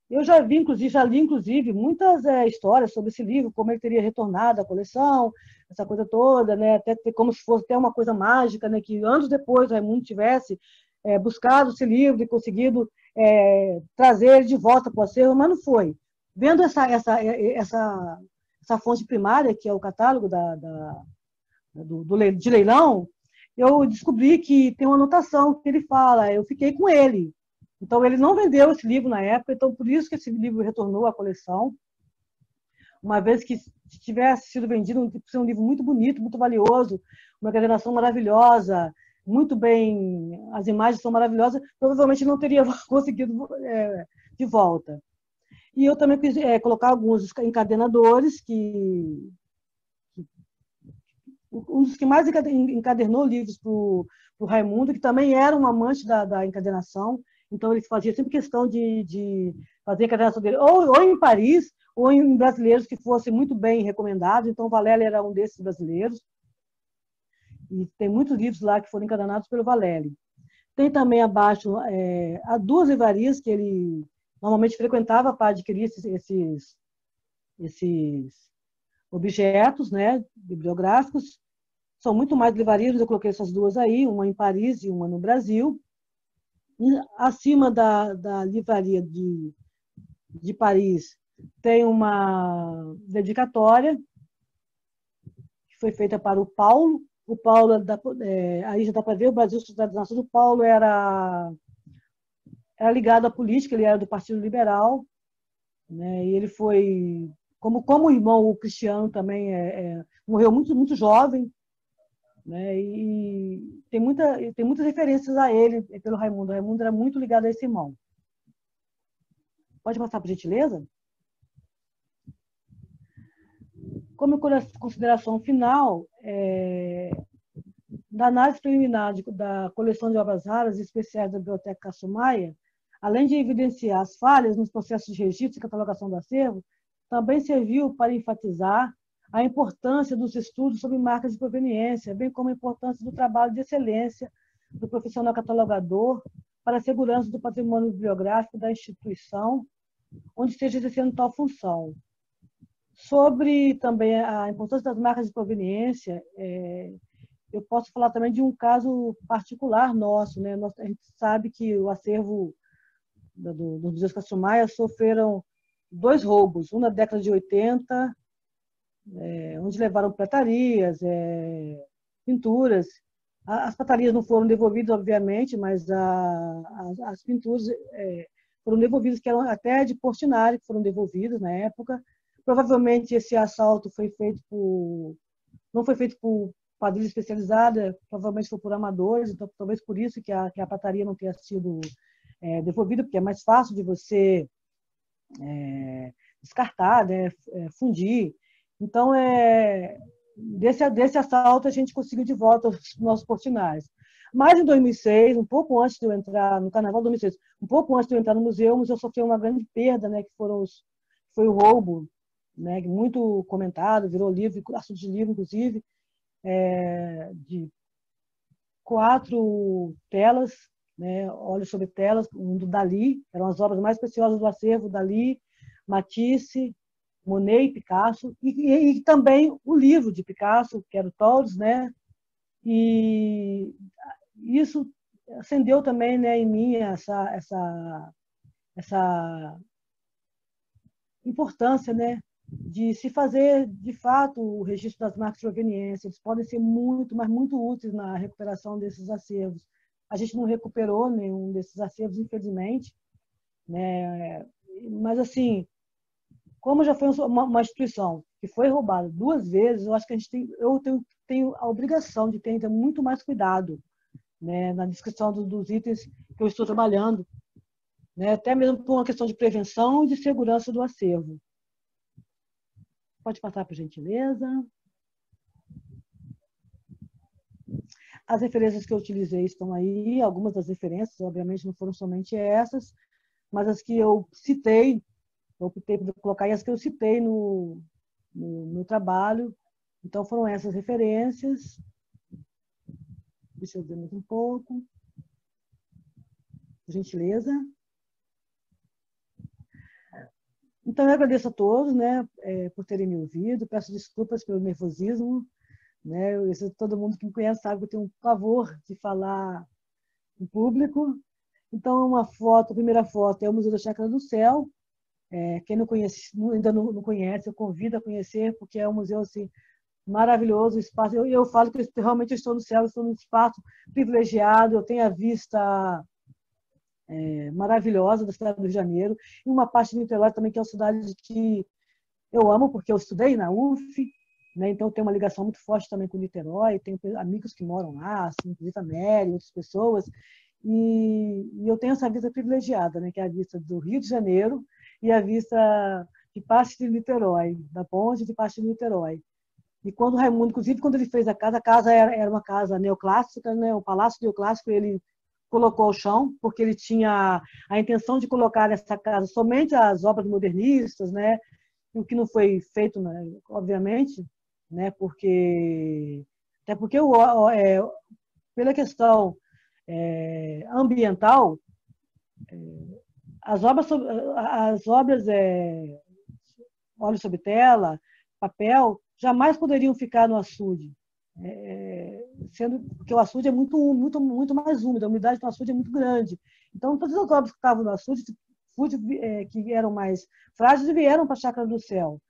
eu já vi, inclusive, já li, inclusive, muitas é, histórias sobre esse livro, como ele teria retornado à coleção, essa coisa toda, né? Até como se fosse até uma coisa mágica, né? Que anos depois o Raimundo tivesse é, buscado esse livro e conseguido é, trazer ele de volta para o acervo, mas não foi. Vendo essa, essa, essa, essa fonte primária, que é o catálogo da, da do, do, de leilão, eu descobri que tem uma anotação que ele fala, eu fiquei com ele. Então, ele não vendeu esse livro na época, então por isso que esse livro retornou à coleção. Uma vez que tivesse sido vendido, ser um livro muito bonito, muito valioso, uma encadernação maravilhosa, muito bem, as imagens são maravilhosas, provavelmente não teria (laughs) conseguido é, de volta. E eu também quis é, colocar alguns encadenadores que, um dos que mais encadernou livros para o Raimundo, que também era um amante da, da, encadernação, então ele fazia sempre questão de, de fazer a encadernação dele, ou, ou, em Paris, ou em brasileiros que fossem muito bem recomendados, então Valélia era um desses brasileiros, e tem muitos livros lá que foram encadernados pelo Valério. Tem também abaixo é, há duas livrarias que ele normalmente frequentava para adquirir esses, esses, esses objetos né, bibliográficos. São muito mais livrarias, eu coloquei essas duas aí, uma em Paris e uma no Brasil. E acima da, da livraria de, de Paris tem uma dedicatória que foi feita para o Paulo. O Paulo, é, aí já dá para ver, o Brasil Sociedade das Nações, o Paulo era, era ligado à política, ele era do Partido Liberal, né, e ele foi, como, como o irmão, o Cristiano também é, é, morreu muito, muito jovem, né? E tem, muita, tem muitas referências a ele pelo Raimundo. O Raimundo era muito ligado a esse irmão. Pode passar por gentileza? Como consideração final, é, da análise preliminar de, da coleção de obras raras e especiais da Biblioteca Cassumaia, além de evidenciar as falhas nos processos de registro e catalogação do acervo, também serviu para enfatizar a importância dos estudos sobre marcas de proveniência, bem como a importância do trabalho de excelência do profissional catalogador para a segurança do patrimônio bibliográfico da instituição onde esteja exercendo tal função. Sobre também a importância das marcas de proveniência, é, eu posso falar também de um caso particular nosso. Né? a gente sabe que o acervo do, do Museu Cassumaia sofreram dois roubos, um na década de 80 é, onde levaram pratarias, é, pinturas. As pratarias não foram devolvidas, obviamente, mas a, as, as, pinturas é, foram devolvidas, que eram até de Portinari, que foram devolvidas na época. Provavelmente esse assalto foi feito por. não foi feito por quadrilha especializada, provavelmente foi por amadores, então talvez por isso que a, que a prataria não tenha sido é, devolvida, porque é mais fácil de você é, descartar, né, é, fundir. Então, é, desse, desse assalto, a gente conseguiu de volta os nossos portinais. Mas em 2006, um pouco antes de eu entrar no Carnaval de 2006, um pouco antes de eu entrar no museu, o museu sofreu uma grande perda, né, que foram os, foi o roubo, né, muito comentado, virou livro, assunto de livro, inclusive, é, de quatro telas, né, olhos sobre telas, um do Dali, eram as obras mais preciosas do acervo, Dali, Matisse, Monet e Picasso, e, e, e, também o livro de Picasso, que era o Todos, né? E isso acendeu também né, em mim essa, essa, essa importância né, de se fazer, de fato, o registro das marcas de proveniência. Eles podem ser muito, mas muito úteis na recuperação desses acervos. A gente não recuperou nenhum desses acervos, infelizmente, né? mas, assim, como já foi uma, instituição que foi roubada duas vezes, eu acho que a gente tem, eu tenho, tenho a obrigação de ter, muito mais cuidado né, na descrição do, dos itens que eu estou trabalhando, né, até mesmo por uma questão de prevenção e de segurança do acervo. Pode passar, por gentileza. As referências que eu utilizei estão aí, algumas das referências, obviamente, não foram somente essas, mas as que eu citei eu optei por colocar as que eu citei no, no, no trabalho. Então, foram essas referências. Deixa eu ver mais um pouco. Por gentileza. Então, eu agradeço a todos né, é, por terem me ouvido. Peço desculpas pelo nervosismo. Né? Todo mundo que me conhece sabe que eu tenho um pavor de falar em público. Então, uma foto, a primeira foto é o Museu da Chácara do Céu. É, quem não conhece, ainda não, não, conhece, eu convido a conhecer, porque é um museu assim, maravilhoso. Espaço. Eu, eu falo que eu, realmente estou no céu, estou num espaço privilegiado, eu tenho a vista é, maravilhosa da cidade do Rio de Janeiro, e uma parte de Niterói também, que é uma cidade que eu amo, porque eu estudei na UF, né? então eu tenho uma ligação muito forte também com Niterói, tenho amigos que moram lá, assim, inclusive a Mary, outras pessoas, e, e, eu tenho essa vista privilegiada, né? que é a vista do Rio de Janeiro e a vista de parte de Niterói, da ponte de parte de Niterói. E quando o Raimundo, inclusive, quando ele fez a casa, a casa era, era uma casa neoclássica, né? o palácio neoclássico, ele colocou ao chão, porque ele tinha a intenção de colocar nessa casa somente as obras modernistas, né? o que não foi feito, né? obviamente, né? porque até porque o, é, pela questão é, ambiental, é, as obras, as obras é, óleo sobre tela, papel, jamais poderiam ficar no açude, é, sendo que o açude é muito, muito, muito mais úmido, a umidade do açude é muito grande. Então, todas as obras que estavam no açude, é, que eram mais frágeis, vieram para a Chácara do Céu.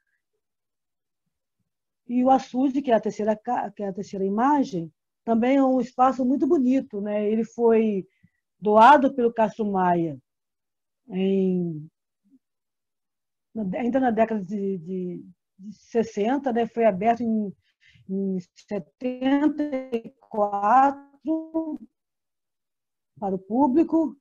E o açude, que é a terceira, que é a terceira imagem, também é um espaço muito bonito. Né? Ele foi doado pelo Castro Maia em, ainda na década de, de, de 60, né? foi aberto em em 74 para o público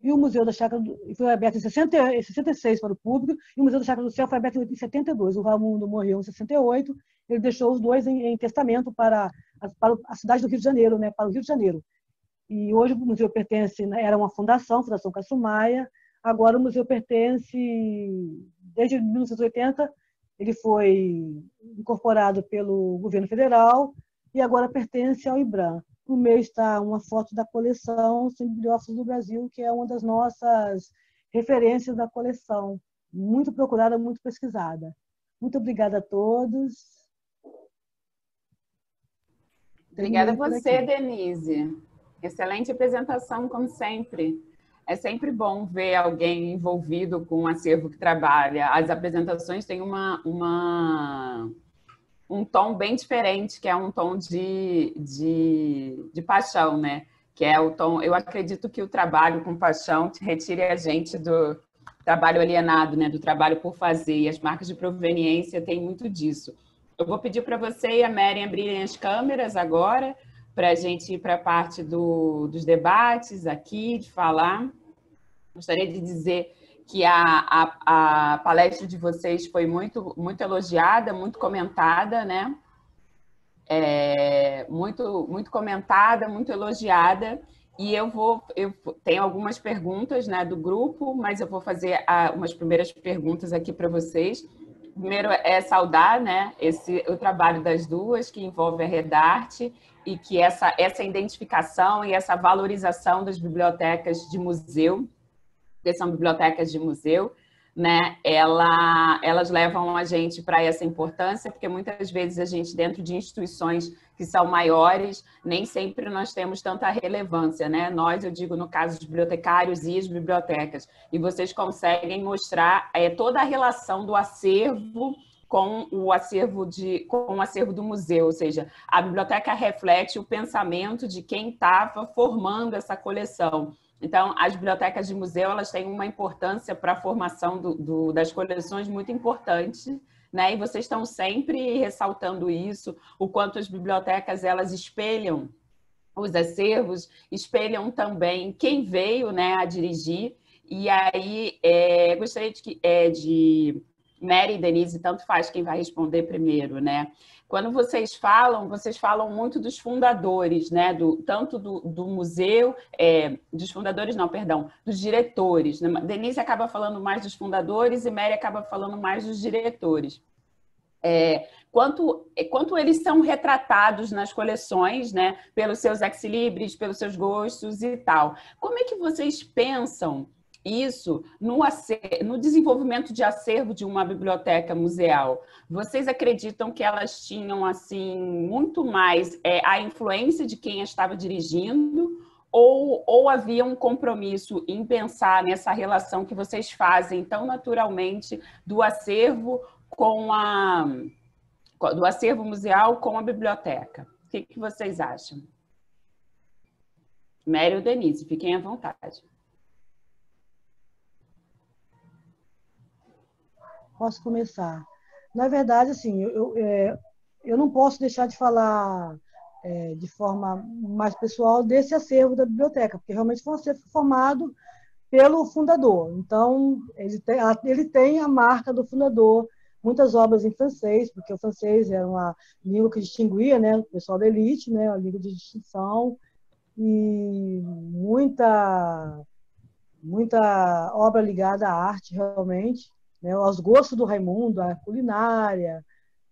e o Museu da Chácara do, foi aberto em 60, 66 para o público e o Museu da Chácara do Céu foi aberto em 72. O Raimundo morreu em 68, ele deixou os dois em, em testamento para para a cidade do Rio de Janeiro, né, para o Rio de Janeiro. E hoje o museu pertence, né, era uma fundação, Fundação Cassumaia, agora o museu pertence, desde 1980, ele foi incorporado pelo governo federal e agora pertence ao IBRAM. No meio está uma foto da coleção Bibliófilos do Brasil, que é uma das nossas referências da coleção, muito procurada, muito pesquisada. Muito obrigada a todos. Obrigada a você, Denise. Excelente apresentação, como sempre é sempre bom ver alguém envolvido com um acervo que trabalha. As apresentações têm uma, uma, um tom bem diferente, que é um tom de, de, de paixão, né? Que é o tom. Eu acredito que o trabalho com paixão retire a gente do trabalho alienado, né? Do trabalho por fazer. E as marcas de proveniência têm muito disso. Eu vou pedir para você e a Mary abrirem as câmeras agora para a gente ir para a parte do, dos debates aqui, de falar. Gostaria de dizer que a, a, a, palestra de vocês foi muito, muito elogiada, muito comentada, né? É, muito, muito comentada, muito elogiada. E eu vou, eu tenho algumas perguntas né, do grupo, mas eu vou fazer a, umas primeiras perguntas aqui para vocês. Primeiro é saudar né, esse, o trabalho das duas, que envolve a Redarte, e que essa, essa identificação e essa valorização das bibliotecas de museu, que são bibliotecas de museu, né, ela, elas levam a gente para essa importância, porque muitas vezes a gente, dentro de instituições que são maiores, nem sempre nós temos tanta relevância, né? Nós, eu digo no caso dos bibliotecários e as bibliotecas, e vocês conseguem mostrar é, toda a relação do acervo com o acervo de com o acervo do museu, ou seja, a biblioteca reflete o pensamento de quem estava formando essa coleção. Então, as bibliotecas de museu elas têm uma importância para a formação do, do, das coleções muito importante, né? E vocês estão sempre ressaltando isso, o quanto as bibliotecas elas espelham os acervos, espelham também quem veio, né, a dirigir. E aí, é, gostaria de, é, de Mary e Denise, tanto faz quem vai responder primeiro, né? Quando vocês falam, vocês falam muito dos fundadores, né? Do, tanto do, do museu, é, dos fundadores, não, perdão, dos diretores. Né? Denise acaba falando mais dos fundadores e Mary acaba falando mais dos diretores. É, quanto, é, quanto eles são retratados nas coleções, né? Pelos seus ex-libris, pelos seus gostos e tal. Como é que vocês pensam isso no, no, desenvolvimento de acervo de uma biblioteca museal? Vocês acreditam que elas tinham assim muito mais é, a influência de quem estava dirigindo ou, ou havia um compromisso em pensar nessa relação que vocês fazem tão naturalmente do acervo com a do acervo museal com a biblioteca? O que, que vocês acham? Mério Denise, fiquem à vontade. Posso começar. Na verdade, assim, eu, eu, é, eu não posso deixar de falar é, de forma mais pessoal desse acervo da biblioteca, porque realmente foi um acervo formado pelo fundador. Então, ele tem, ele tem a marca do fundador, muitas obras em francês, porque o francês era uma língua que distinguia né, o pessoal da elite, né, a língua de distinção, e muita, muita obra ligada à arte, realmente né, aos gostos do Raimundo, a culinária.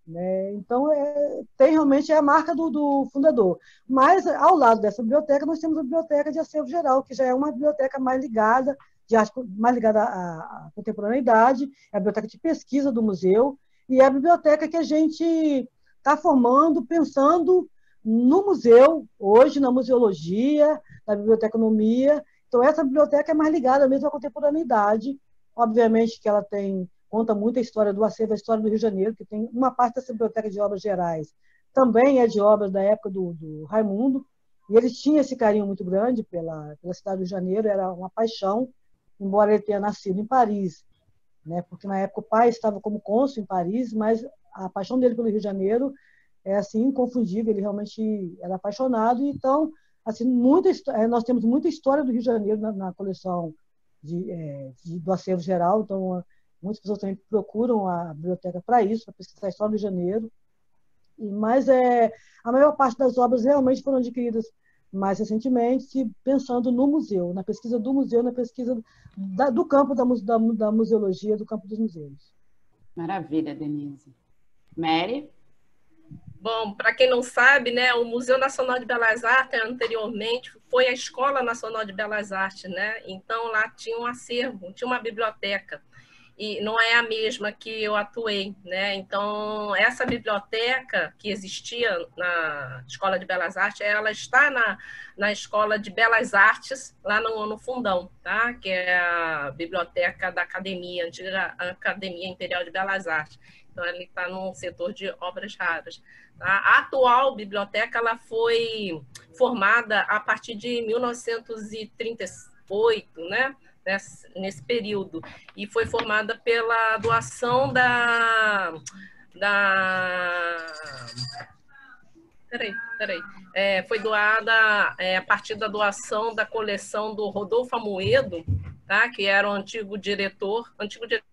Né? Então, é, tem realmente a marca do, do, fundador. Mas, ao lado dessa biblioteca, nós temos a Biblioteca de Acervo Geral, que já é uma biblioteca mais ligada, de arte, mais ligada à, à contemporaneidade, é a biblioteca de pesquisa do museu, e é a biblioteca que a gente está formando, pensando no museu, hoje na museologia, na biblioteconomia. Então, essa biblioteca é mais ligada mesmo à contemporaneidade, Obviamente que ela tem conta muita história do acervo, a história do Rio de Janeiro, que tem uma parte dessa biblioteca de obras gerais, também é de obras da época do, do Raimundo, e ele tinha esse carinho muito grande pela, pela cidade do Rio de Janeiro, era uma paixão, embora ele tenha nascido em Paris, né? porque na época o pai estava como cônsul em Paris, mas a paixão dele pelo Rio de Janeiro é assim inconfundível, ele realmente era apaixonado, então assim muita é, nós temos muita história do Rio de Janeiro na, na coleção de, é, de, do acervo geral. Então, muitas pessoas também procuram a biblioteca para isso, para pesquisar a história do Janeiro. E, mas é, a maior parte das obras realmente foram adquiridas mais recentemente, pensando no museu, na pesquisa do museu, na pesquisa da, do campo da, da, da museologia, do campo dos museus. Maravilha, Denise. Mary? Bom, para quem não sabe, né, o Museu Nacional de Belas Artes anteriormente foi a Escola Nacional de Belas Artes, né? Então lá tinha um acervo, tinha uma biblioteca e não é a mesma que eu atuei, né? Então essa biblioteca que existia na Escola de Belas Artes, ela está na, na Escola de Belas Artes lá no, no fundão, tá? Que é a biblioteca da Academia, antiga Academia Imperial de Belas Artes. Então, ele está no setor de obras raras. A atual biblioteca ela foi formada a partir de 1938, né? Nesse, nesse período. E foi formada pela doação da. da Peraí, peraí. É, foi doada é, a partir da doação da coleção do Rodolfo Amoedo, tá? que era o antigo diretor, antigo diretor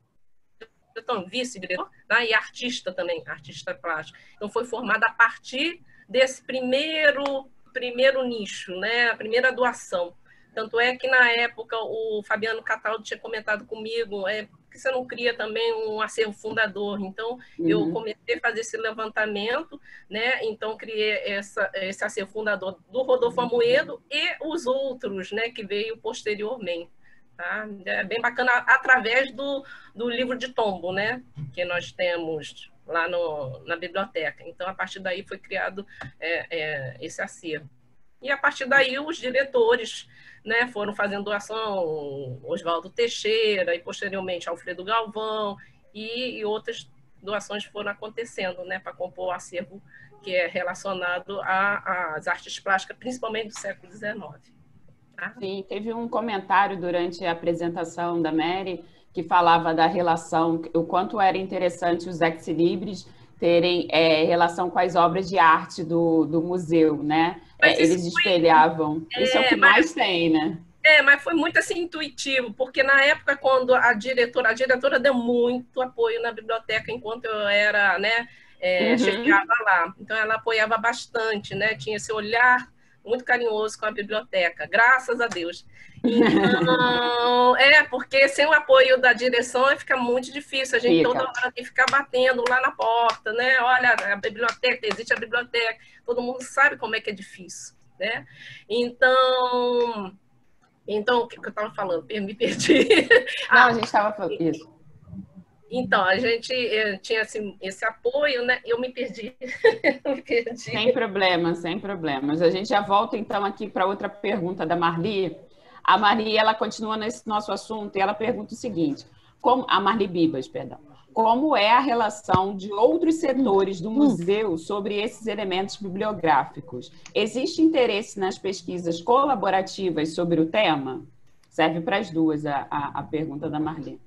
então, vice-diretor né? e artista também, artista plástico. Então, foi formada a partir desse primeiro, primeiro nicho, né? a primeira doação. Tanto é que, na época, o Fabiano Cataldo tinha comentado comigo, é, que você não cria também um acervo fundador? Então, uhum. eu comecei a fazer esse levantamento, né? Então, criei essa, esse acervo fundador do Rodolfo Amoedo e os outros, né? Que veio posteriormente. Tá? É bem bacana através do, do livro de tombo, né? Que nós temos lá no, na biblioteca. Então, a partir daí foi criado é, é, esse acervo. E a partir daí os diretores né, foram fazendo doação, Oswaldo Teixeira e posteriormente Alfredo Galvão e, e outras doações foram acontecendo né, para compor o acervo que é relacionado às artes plásticas, principalmente do século XIX. Sim, teve um comentário durante a apresentação da Mary que falava da relação, o quanto era interessante os ex-libris terem é, relação com as obras de arte do, do museu, né? É, eles espelhavam. É, isso é o que mas... mais tem, né? É, mas foi muito assim intuitivo, porque na época quando a diretora, a diretora deu muito apoio na biblioteca enquanto eu era, né, é, uhum. chegava lá. Então ela apoiava bastante, né? Tinha esse olhar muito carinhoso com a biblioteca, graças a Deus. Então, (laughs) é, porque sem o apoio da direção fica muito difícil. A gente fica. toda hora tem que ficar batendo lá na porta, né? Olha, a biblioteca, existe a biblioteca, todo mundo sabe como é que é difícil, né? Então, Então, o que eu estava falando? Me perdi. Não, (laughs) a gente estava falando isso. Então, a gente eh, tinha esse, esse apoio, né? Eu me perdi. eu (laughs) me perdi. Sem problemas, sem problemas. A gente já volta, então, aqui para outra pergunta da Marli. A Marli, ela continua nesse nosso assunto e ela pergunta o seguinte, como a Marli Bibas, perdão como é a relação de outros setores do museu sobre esses elementos bibliográficos. Existe interesse nas pesquisas colaborativas sobre o tema? Serve para as duas a, a, a pergunta da Marlene.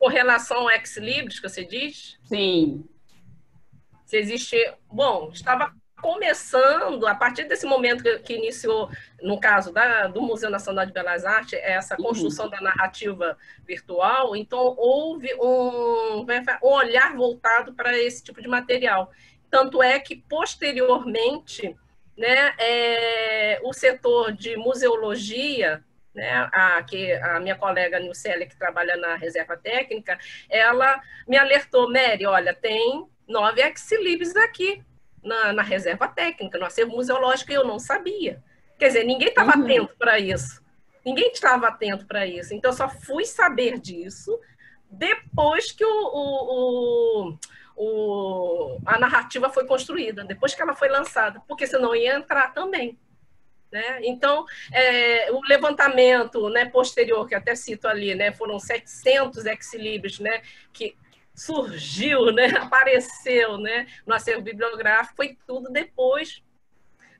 Com relação ao ex-libris que você diz? Sim. Se existe. Bom, estava começando, a partir desse momento que, que iniciou, no caso da, do Museu Nacional de Belas Artes, essa uhum. construção uhum. da narrativa virtual, então houve um, um olhar voltado para esse tipo de material. Tanto é que, posteriormente, né, é, o setor de museologia, né, a, que a minha colega Nilcélia, que trabalha na reserva técnica, ela me alertou, Mary, olha, tem nove ex-libris aqui, na, na reserva técnica, no acervo museológico, e eu não sabia. Quer dizer, ninguém estava uhum. atento para isso. Ninguém estava atento para isso. Então, eu só fui saber disso depois que o, o, o, o, a narrativa foi construída, depois que ela foi lançada, porque senão ia entrar também. Né? Então, é, o levantamento né, posterior, que até cito ali, né, foram 700 ex-libris né, que surgiu, né, (laughs) apareceu né, no acervo bibliográfico, foi tudo depois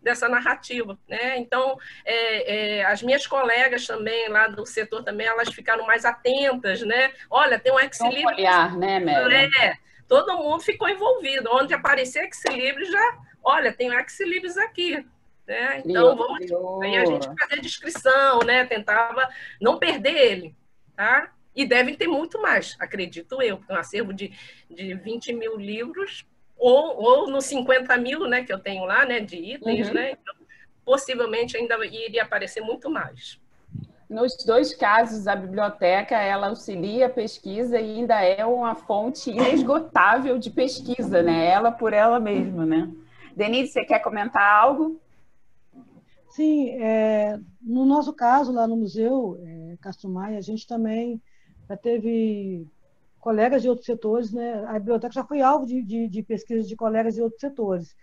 dessa narrativa, né? Então, é, é, as minhas colegas também lá do setor também, elas ficaram mais atentas, né? Olha, tem um ex-libris... olhar, né, Mary? É, todo mundo ficou envolvido. Onde aparecer ex-libris, já... Olha, tem um ex-libris aqui, né? Então, vamos... Aí a gente fazia descrição, né? Tentava não perder ele, tá? E devem ter muito mais, acredito eu, um acervo de, de 20 mil livros, ou, ou nos 50 mil né, que eu tenho lá, né, de itens, uhum. né? Então, possivelmente ainda iria aparecer muito mais. Nos dois casos, a biblioteca ela auxilia a pesquisa e ainda é uma fonte inesgotável de pesquisa, né? Ela por ela mesma, né? Denise, você quer comentar algo? Sim, é, no nosso caso lá no museu é, Castro Maia, a gente também já teve colegas de outros setores, né? A biblioteca já foi alvo de, de, de pesquisas de colegas de outros setores.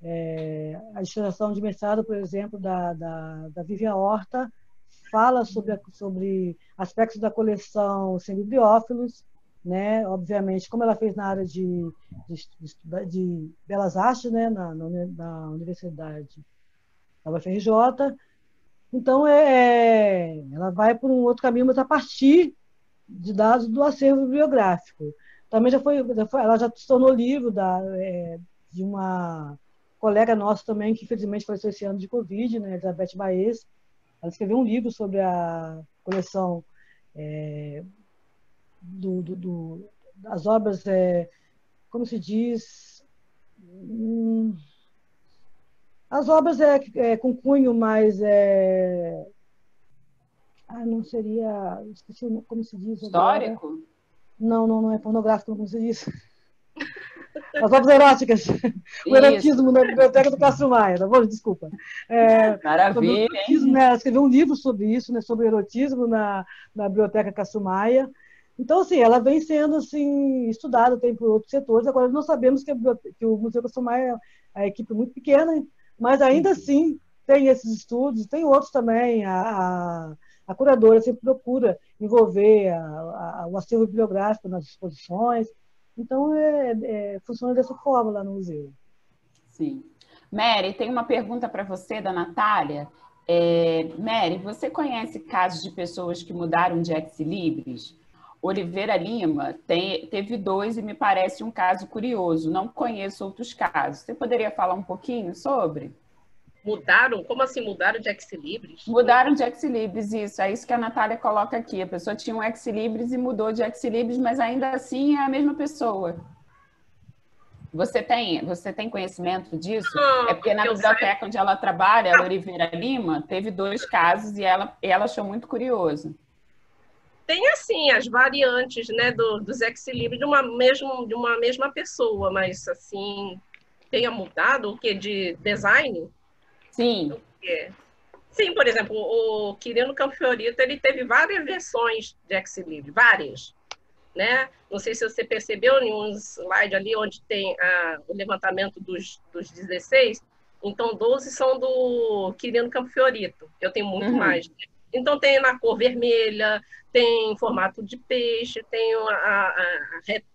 É, a dissertação de mestrado, por exemplo, da, da, da Vivian Horta, fala sobre, sobre aspectos da coleção sem bibliófilos, né? Obviamente, como ela fez na área de, de, de belas artes, né? Na, na, na Universidade da UFRJ. Então, é, é, ela vai por um outro caminho, mas a partir de dados do acervo bibliográfico. Também já foi, já foi ela já se tornou livro da, é, de uma colega nossa também, que infelizmente faleceu esse ano de Covid, né, Elizabeth Baez. Ela escreveu um livro sobre a coleção é, do, do, do, das obras, é, como se diz, hum, as obras é, é, com cunho mais é, ah, não seria. Esqueci como se diz. Histórico? Agora. Não, não, não é pornográfico, como se diz. As obras eróticas. O erotismo na biblioteca do Castro Maia, tá bom? Desculpa. É, Maravilha. Erotismo, né? Escreveu um livro sobre isso, né? sobre erotismo na, na biblioteca Castro Maia. Então, assim, ela vem sendo assim, estudada tem por outros setores. Agora, nós sabemos que, que o Museu Castro Maia é a equipe muito pequena, mas ainda assim tem esses estudos, tem outros também. A, a a curadora sempre procura envolver a, a, o acervo bibliográfico nas exposições. Então, é, é, funciona dessa forma lá no museu. Sim. Mary, tem uma pergunta para você, da Natália. É, Mary, você conhece casos de pessoas que mudaram de ex-libris? Oliveira Lima tem, teve dois e me parece um caso curioso. Não conheço outros casos. Você poderia falar um pouquinho sobre? Mudaram? Como assim mudaram de ex-libris? Mudaram de ex-libris, isso. É isso que a Natália coloca aqui. A pessoa tinha um ex-libris e mudou de ex-libris, mas ainda assim é a mesma pessoa. Você tem, você tem conhecimento disso? Não, é porque na biblioteca onde ela trabalha, a Oliveira Lima, teve dois casos e ela, ela achou muito curioso. Tem assim as variantes, né, do, dos ex-libris de uma mesmo de uma mesma pessoa, mas assim tenha mudado o que de design? Sim. Sim, por exemplo, o Quirino Camfiorito, ele teve várias versões de Ex-Libris, várias, né? Não sei se você percebeu em um slide ali onde tem a, o levantamento dos, dos 16, então 12 são do Quirino Camfiorito, eu tenho muito uhum. mais. Então tem na cor vermelha, tem em formato de peixe, tem a, a,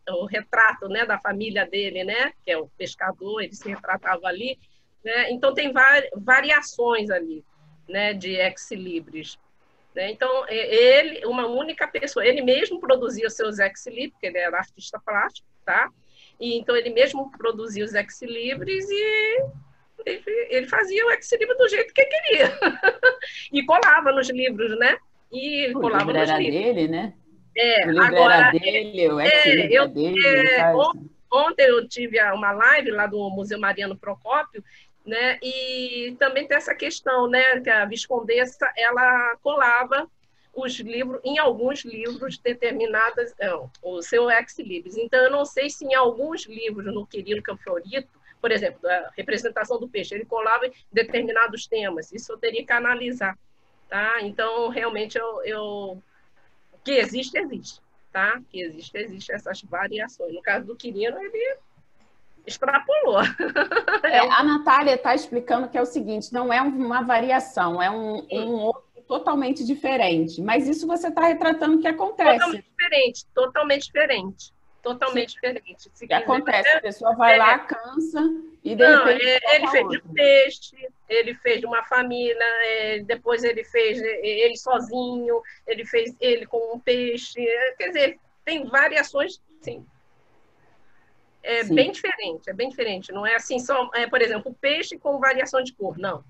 a, o retrato né, da família dele, né? Que é o pescador, ele se retratava ali. Né? Então tem variações ali né, de ex-libris. Né? Então, ele, uma única pessoa, ele mesmo produzia seus ex-libris, porque ele era artista plástico, tá? E, então, ele mesmo produzia os ex-libris e ele, fazia o ex-libris do jeito que queria. (laughs) e colava nos livros, né? E o colava livro nos era livros. dele, né? É, o livro agora, era dele, o ex-libris é, dele. É, ontem eu tive uma live lá do Museu Mariano Procópio né? E também tem essa questão, né, que a viscondessa ela colava os livros em alguns livros determinadas, não, o seu ex-libris. Então eu não sei se em alguns livros no Quirino Camfiorito, por exemplo, a representação do peixe, ele colava em determinados temas. Isso eu teria que analisar, tá? Então realmente eu, eu que existe existe, tá? Que existe existe essas variações. No caso do Quirino, ele extrapolou. É, a Natália está explicando que é o seguinte: não é uma variação, é um, um outro totalmente diferente. Mas isso você está retratando que acontece. Totalmente diferente, totalmente diferente. Totalmente Sim. diferente. Se que acontece, a pessoa vai é. lá, cansa e de Não, repente. É, ele fez de peixe, ele fez de uma família, é, depois ele fez é, ele sozinho, ele fez ele com um peixe. Quer dizer, tem variações, sim, é Sim. bem diferente, é bem diferente. Não é assim só, é, por exemplo, peixe com variação de cor, não.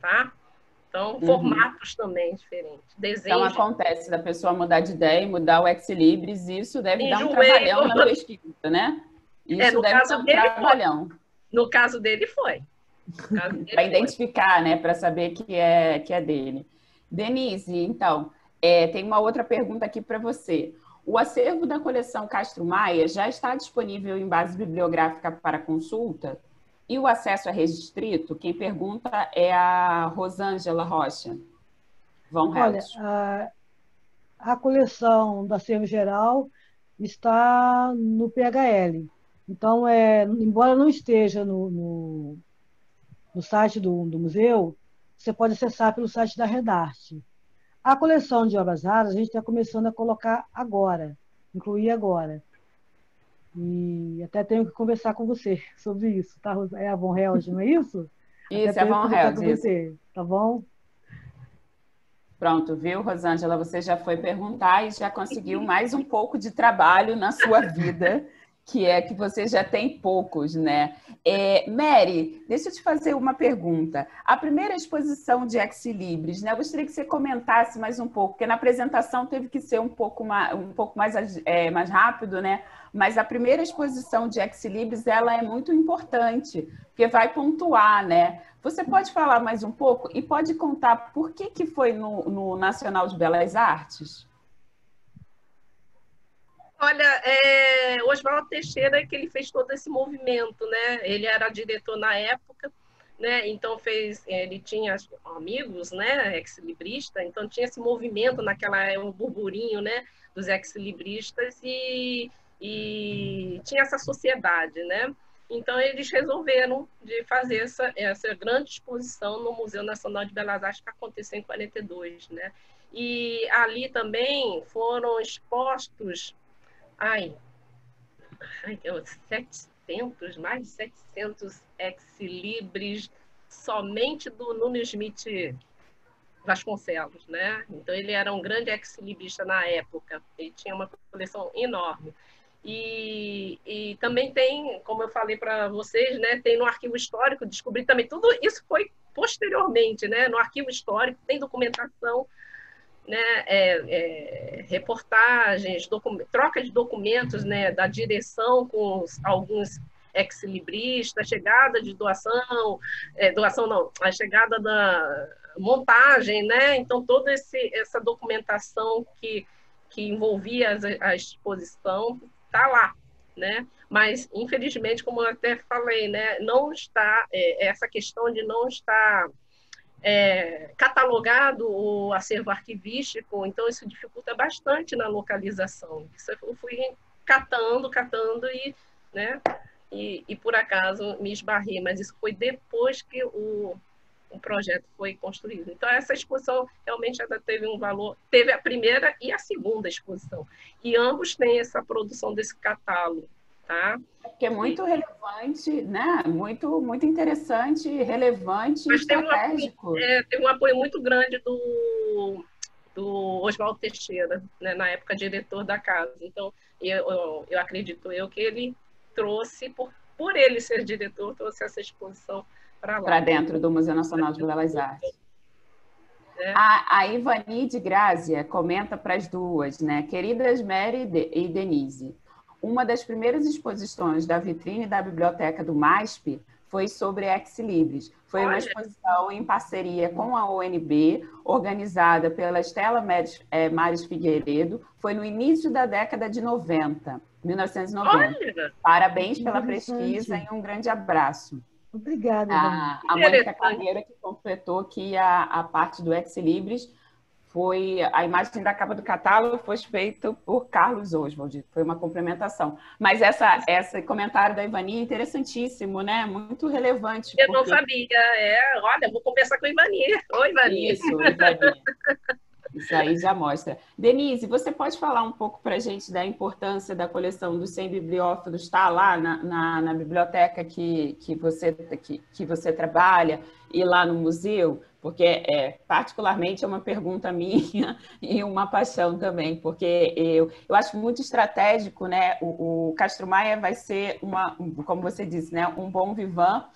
Tá? Então, uhum. formatos também diferentes. Desenhos. Então, acontece da pessoa mudar de ideia e mudar o ex-libris, isso deve dar um trabalhão na pesquisa, né? É, isso é, no deve caso dar um dele trabalhão. Foi. No caso dele, foi. (laughs) Para identificar, né? Para saber que é, que é dele. Denise, então, é, tem uma outra pergunta aqui para você. O acervo da coleção Castro Maia já está disponível em base bibliográfica para consulta? E o acesso é restrito? Quem pergunta é a Rosângela Rocha. Vão Olha, a, a coleção do acervo geral está no PHL. Então, é, embora não esteja no, no, no site do, do museu, você pode acessar pelo site da Redarte. A coleção de obras raras a gente está começando a colocar agora, incluir agora. E até tenho que conversar com você sobre isso, tá? É a Von Held, não é isso? (laughs) Isso, é a Von Held. Você, tá bom? Pronto, viu, Rosângela? Você já foi perguntar e já conseguiu mais um pouco de trabalho na sua vida (laughs) que é que você já tem poucos, né? É, Mary, deixa eu te fazer uma pergunta. A primeira exposição de Ex-Libris, né? Eu gostaria que você comentasse mais um pouco, porque na apresentação teve que ser um pouco mais, um pouco mais, é, mais rápido, né? Mas a primeira exposição de Ex-Libris, ela é muito importante, porque vai pontuar, né? Você pode falar mais um pouco e pode contar por que, que foi no, no Nacional de Belas Artes? Olha, é, o Oswaldo Teixeira é que ele fez todo esse movimento, né? Ele era diretor na época, né? Então fez, ele tinha amigos, né? Ex-librista, então tinha esse movimento naquela é um burburinho, né? Dos ex-libristas e, e tinha essa sociedade, né? Então eles resolveram de fazer essa, essa grande exposição no Museu Nacional de Belas Artes que aconteceu em 42, né? E ali também foram expostos ai, ai 700, mais de 700 ex-libris somente do Nuno Smith Vasconcelos, né? Então ele era um grande ex-librista na época, ele tinha uma coleção enorme. E, e também tem, como eu falei para vocês, né, tem no arquivo histórico, descobri também, tudo isso foi posteriormente, né, no arquivo histórico, tem documentação né, é, é, reportagens, troca de documentos né, da direção com os, alguns ex-libristas, chegada de doação, é, doação não, a chegada da montagem, né? Então, toda esse, essa documentação que, que envolvia a, a exposição está lá, né? Mas, infelizmente, como eu até falei, né, não está, é, essa questão de não estar é, catalogado o acervo arquivístico, então isso dificulta bastante na localização. Isso eu fui catando, catando e, né, e, e por acaso me esbarrei, mas isso foi depois que o, o projeto foi construído. Então, essa exposição realmente ainda teve um valor, teve a primeira e a segunda exposição. E ambos têm essa produção desse catálogo. Tá? Que é muito relevante, né? Muito, muito interessante, relevante Mas e estratégico. Tem um, é, tem um apoio muito grande do, do Oswaldo Teixeira, né? na época diretor da casa. Então, eu, eu, eu acredito eu que ele trouxe, por, por ele ser diretor, trouxe essa exposição para lá. Para dentro do Museu Nacional de Belas Artes. É. A, a Ivani de Grazia comenta para as duas, né? Queridas Mary e Denise, uma das primeiras exposições da vitrine da biblioteca do MASP foi sobre Ex Libris. Foi uma exposição em parceria com a ONB, organizada pela Estela é, Mares Figueiredo. Foi no início da década de 90, 1990. Olha. Parabéns pela pesquisa e um grande abraço. Obrigada. A, a Mônica Carreira, que completou aqui a, a parte do Ex Libris, foi a imagem da capa do catálogo foi feita por Carlos Oswald, foi uma complementação. Mas essa, esse comentário da Ivani é interessantíssimo, né? Muito relevante. Eu porque... não sabia. É, olha, vou conversar com a Ivani. Oi, Ivani. Isso, Ivani. Isso aí já mostra. Denise, você pode falar um pouco para a gente da importância da coleção dos 100 bibliófilos estar tá lá na, na, na, biblioteca que, que, você, que, que você trabalha e lá no museu? Porque, é, particularmente, é uma pergunta (laughs) minha e uma paixão também, porque eu, eu acho muito estratégico, né? O, o Castro Maia vai ser, uma, como você disse, né? um bom vivan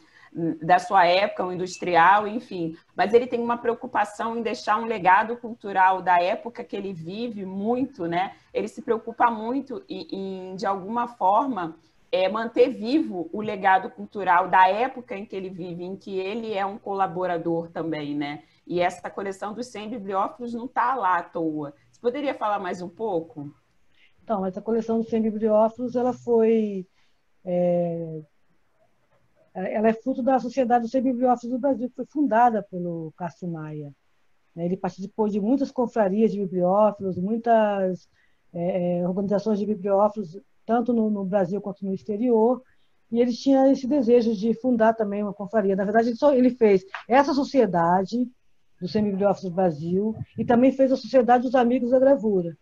da sua época, um industrial, enfim. Mas ele tem uma preocupação em deixar um legado cultural da época que ele vive muito, né? Ele se preocupa muito em, em de alguma forma, é, manter vivo o legado cultural da época em que ele vive, em que ele é um colaborador também, né? E essa coleção dos 100 bibliófilos não está lá à toa. Você poderia falar mais um pouco? Então, essa coleção dos 100 bibliófilos, ela foi é, ela é fruto da Sociedade dos Bibliófilos do Brasil, que foi fundada pelo Cássio Maia. Né? Ele participou de muitas confrarias de bibliófilos, muitas é, é, organizações de bibliófilos, tanto no, no, Brasil quanto no exterior, e ele tinha esse desejo de fundar também uma confraria. Na verdade, ele, só, ele fez essa sociedade dos Bibliófilos do Brasil e também fez a Sociedade dos Amigos da Gravura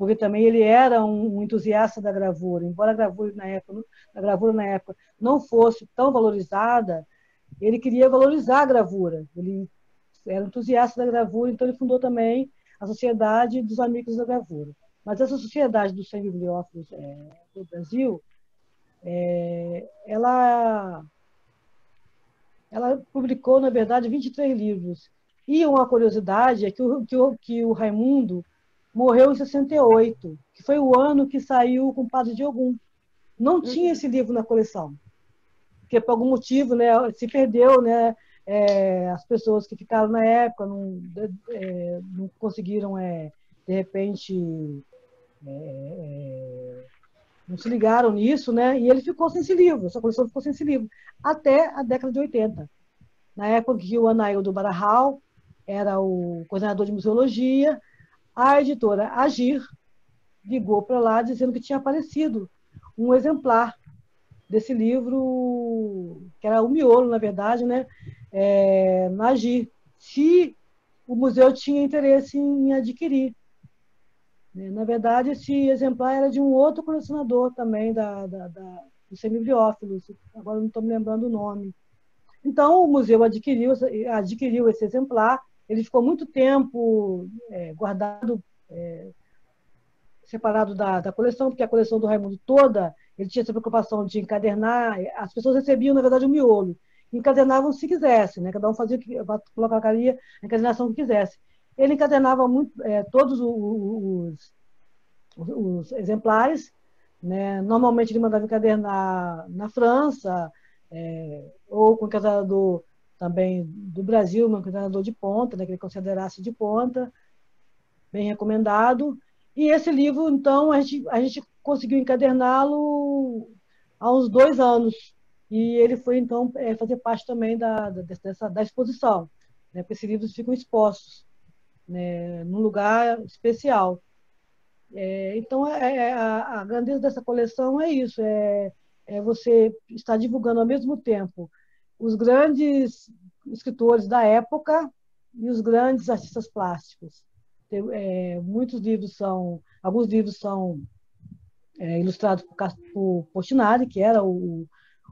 porque também ele era um, um entusiasta da gravura, embora a gravura na época, a gravura na época não fosse tão valorizada, ele queria valorizar a gravura. Ele era entusiasta da gravura, então ele fundou também a Sociedade dos Amigos da Gravura. Mas essa sociedade dos 100 bibliófilos é, do Brasil, é, ela, ela publicou, na verdade, 23 livros. E uma curiosidade é que o, que o, que o Raimundo morreu em 68, que foi o ano que saiu com o Padre Diogum. Não uhum. tinha esse livro na coleção, porque por algum motivo né, se perdeu, né, é, as pessoas que ficaram na época não, é, não conseguiram, é, de repente, é, não se ligaram nisso, né, e ele ficou sem esse livro, essa coleção ficou sem esse livro, até a década de 80. Na época que o Anaildo Barahal era o coordenador de museologia, a editora Agir ligou para lá dizendo que tinha aparecido um exemplar desse livro, que era o miolo, na verdade, né, é, na Agir, se o museu tinha interesse em adquirir. Né, na verdade, esse exemplar era de um outro colecionador também da, da, da dos semibiófilos, agora não estou me lembrando o nome. Então, o museu adquiriu, adquiriu esse exemplar ele ficou muito tempo é, guardado, é, separado da, da coleção, porque a coleção do Raimundo toda, ele tinha essa preocupação de encadernar, as pessoas recebiam, na verdade, o um miolo, encadernavam se quisesse, né? cada um fazia o que colocaria a encadernação que quisesse. Ele encadernava muito, é, todos os, os, os exemplares, né? normalmente ele mandava encadernar na França, é, ou com o encadernador também do Brasil, um treinador de ponta, né, que ele considerasse de ponta, bem recomendado. E esse livro, então, a gente, a gente conseguiu encaderná-lo há uns dois anos. E ele foi, então, é, fazer parte também da, dessa, da exposição. né, porque esses livros ficam expostos né, num lugar especial. É, então, é, é, a, a, grandeza dessa coleção é isso, é, é você estar divulgando ao mesmo tempo os grandes escritores da época e os grandes artistas plásticos. Tem, é, muitos livros são, alguns livros são é, ilustrados por, por Portinari, que era o,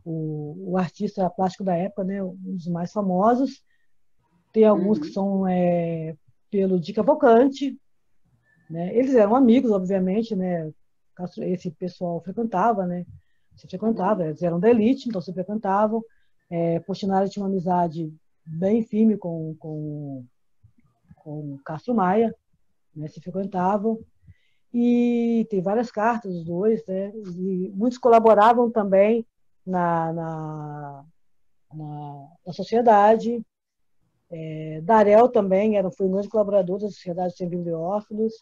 o, o, artista plástico da época, né, um dos mais famosos. Tem alguns uhum. que são pelo Di Cavalcante, né? Eles eram amigos, obviamente, né? Esse pessoal frequentava, né? Se frequentava, eles eram da elite, então se frequentavam. É, Portinari tinha uma amizade bem firme com, com, com Castro Maia, né? Se frequentavam. E tem várias cartas dos dois, né? E muitos colaboravam também na, na, na, na sociedade. É, Darel também era, foi um grande colaborador da Sociedade Sem Bibliófilos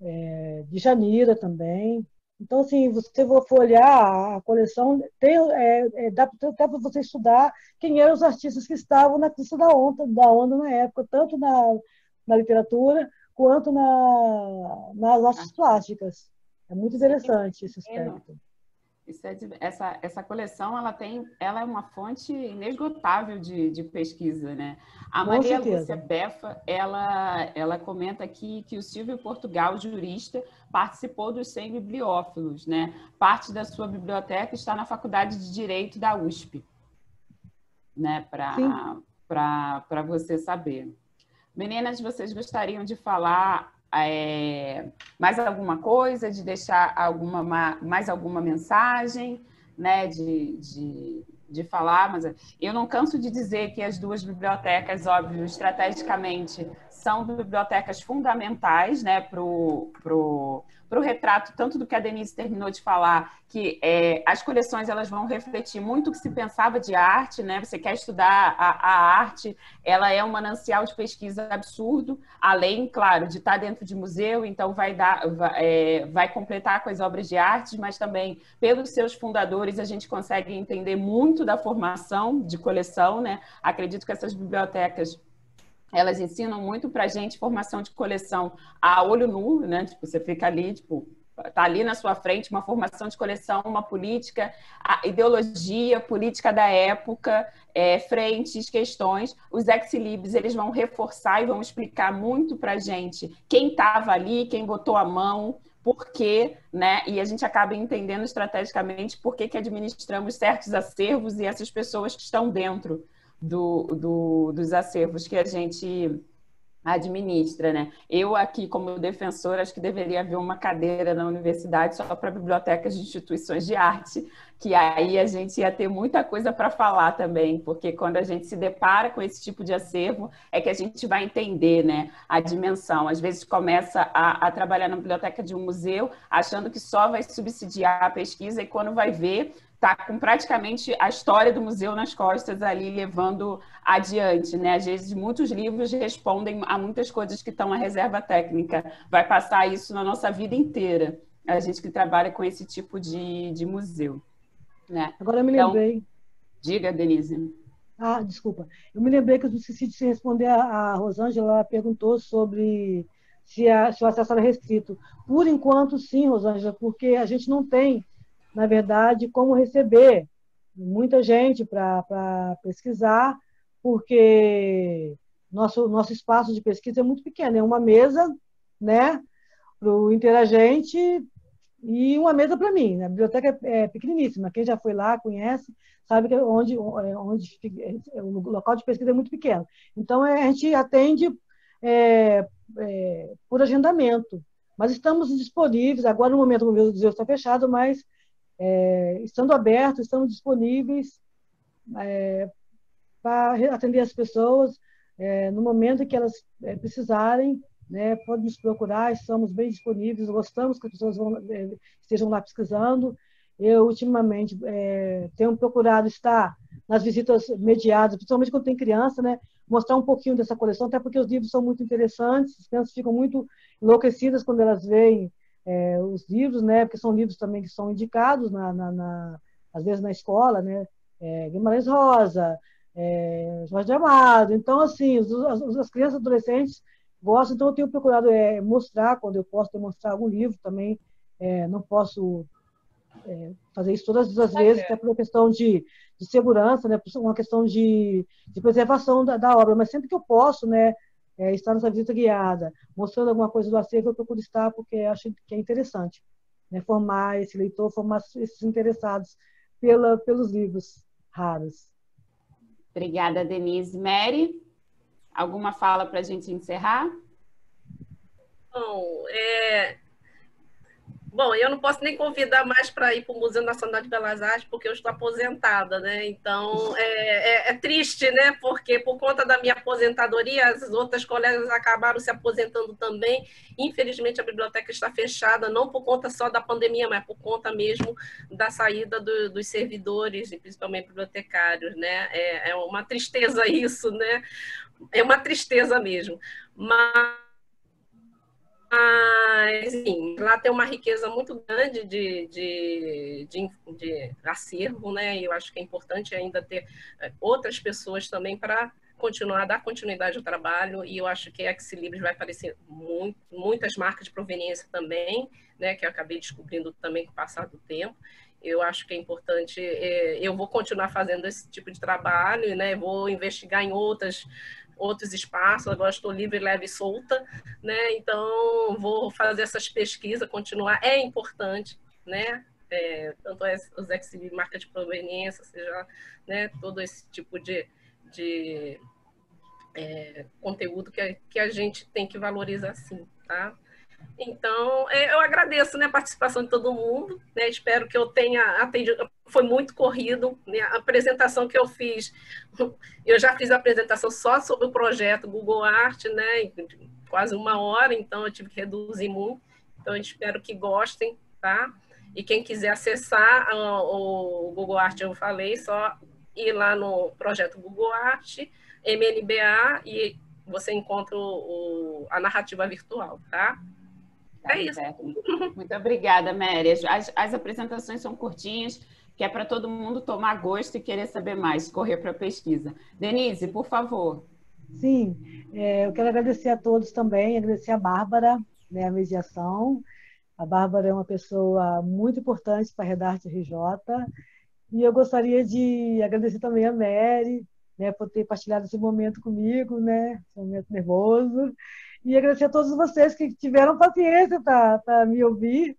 é, de Janira também. Então, assim, você for olhar a coleção, tem, é, é, dá até para você estudar quem eram os artistas que estavam na crista da onda, da onda na época, tanto na, na literatura quanto na, nas artes plásticas. É muito interessante esse aspecto. É essa, essa coleção ela tem, ela é uma fonte inesgotável de, de pesquisa, né? A Com Maria certeza. Lúcia Befa, ela, ela comenta aqui que o Silvio Portugal, jurista, participou dos 100 bibliófilos, né? Parte da sua biblioteca está na Faculdade de Direito da USP, né? Para você saber. Meninas, vocês gostariam de falar é, mais alguma coisa, de deixar alguma, mais alguma mensagem, né, de, de, de falar, mas eu não canso de dizer que as duas bibliotecas, óbvio, estrategicamente, são bibliotecas fundamentais né, para o pro, pro retrato, tanto do que a Denise terminou de falar, que é, as coleções elas vão refletir muito o que se pensava de arte, né? Você quer estudar a, a arte, ela é um manancial de pesquisa absurdo, além, claro, de estar dentro de museu, então vai dar, vai, é, vai completar com as obras de arte, mas também pelos seus fundadores a gente consegue entender muito da formação de coleção, né? Acredito que essas bibliotecas elas ensinam muito para gente formação de coleção a olho nu, né? Tipo, você fica ali, tipo, tá ali na sua frente uma formação de coleção, uma política, ideologia política da época, é, frentes, questões. Os ex-libs eles vão reforçar e vão explicar muito para gente quem estava ali, quem botou a mão, por quê, né? E a gente acaba entendendo estrategicamente por que, que administramos certos acervos e essas pessoas que estão dentro do, do, dos acervos que a gente administra, né? Eu aqui, como defensora, acho que deveria haver uma cadeira na universidade só para bibliotecas de instituições de arte, que aí a gente ia ter muita coisa para falar também, porque quando a gente se depara com esse tipo de acervo, é que a gente vai entender, né, a dimensão. Às vezes começa a, a trabalhar na biblioteca de um museu, achando que só vai subsidiar a pesquisa, e quando vai ver, está com praticamente a história do museu nas costas ali levando adiante, né? Às vezes muitos livros respondem a muitas coisas que estão na reserva técnica. Vai passar isso na nossa vida inteira. A gente que trabalha com esse tipo de, de museu, né? Agora eu me então, lembrei. Diga, Denise. Ah, desculpa. Eu me lembrei que eu esqueci de responder a, Rosângela. Ela perguntou sobre se, a, se o acesso era restrito. Por enquanto, sim, Rosângela, porque a gente não tem na verdade, como receber muita gente para pesquisar, porque nosso, nosso espaço de pesquisa é muito pequeno, é uma mesa né, para o interagente e uma mesa para mim. Né? A biblioteca é, é pequeniníssima, quem já foi lá, conhece, sabe que é onde, é onde o local de pesquisa é muito pequeno. Então, a gente atende é, é, por agendamento, mas estamos disponíveis, agora no momento o museu está fechado, mas é, estando abertos, estamos disponíveis é, para atender as pessoas é, no momento que elas é, precisarem, né, podem nos procurar, estamos bem disponíveis, gostamos que as pessoas vão, é, estejam lá pesquisando. Eu, ultimamente, é, tenho procurado estar nas visitas mediadas, principalmente quando tem criança, né, mostrar um pouquinho dessa coleção, até porque os livros são muito interessantes, as crianças ficam muito enlouquecidas quando elas veem é, os livros, né, porque são livros também que são indicados, na, na, na às vezes na escola, né, é, Guimarães Rosa, é, Jorge Amado. Então, assim, os, as, as, crianças e adolescentes gostam, então eu tenho procurado é, mostrar, quando eu posso demonstrar algum livro também, é, não posso é, fazer isso todas as vezes, até por uma questão de, de segurança, né, por uma questão de, de preservação da, da, obra, mas sempre que eu posso, né, é, estar nessa visita guiada, mostrando alguma coisa do acervo, eu procuro estar porque acho que é interessante né, formar esse leitor, formar esses interessados pela, pelos livros raros. Obrigada, Denise. Mary, alguma fala para a gente encerrar? Bom, é, Bom, eu não posso nem convidar mais para ir para o Museu Nacional de Belas Artes, porque eu estou aposentada, né? Então, é, é, é, triste, né? Porque por conta da minha aposentadoria, as outras colegas acabaram se aposentando também. Infelizmente, a biblioteca está fechada, não por conta só da pandemia, mas por conta mesmo da saída do, dos servidores, e principalmente bibliotecários, né? É, é uma tristeza (laughs) isso, né? É uma tristeza mesmo. Mas mas, enfim, lá tem uma riqueza muito grande de, de, de, de acervo, né? E eu acho que é importante ainda ter eh, outras pessoas também para continuar dar continuidade ao trabalho e eu acho que a Exilibris vai aparecer muito, muitas marcas de proveniência também, né, que eu acabei descobrindo também com o passar do tempo. Eu acho que é importante, é, eu vou continuar fazendo esse tipo de trabalho, né, vou investigar em outras outros espaços, agora estou livre, leve e solta, né? Então, vou fazer essas pesquisas, continuar, é importante, né? É, tanto os ex marca de proveniência, seja né, todo esse tipo de, de é, conteúdo que que a gente tem que valorizar sim, tá? Então, é, eu agradeço né, a participação de todo mundo. Né, espero que eu tenha atendido. Foi muito corrido. Né, a apresentação que eu fiz, eu já fiz a apresentação só sobre o projeto Google Art, né, quase uma hora, então eu tive que reduzir muito. Então, eu espero que gostem, tá? E quem quiser acessar o Google Art, eu falei, só ir lá no projeto Google Art, MNBA, e você encontra o, a narrativa virtual, tá? Tá é isso. Muito obrigada, Mary. As, as apresentações são curtinhas, que é para todo mundo tomar gosto e querer saber mais, correr para a pesquisa. Denise, por favor. Sim, é, eu quero agradecer a todos também, agradecer a Bárbara, né, a mediação. A Bárbara é uma pessoa muito importante para a Redarte RJ. E eu gostaria de agradecer também a Mary, né, por ter partilhado esse momento comigo, né, esse momento nervoso. E agradecer a todos vocês que tiveram paciência para me ouvir,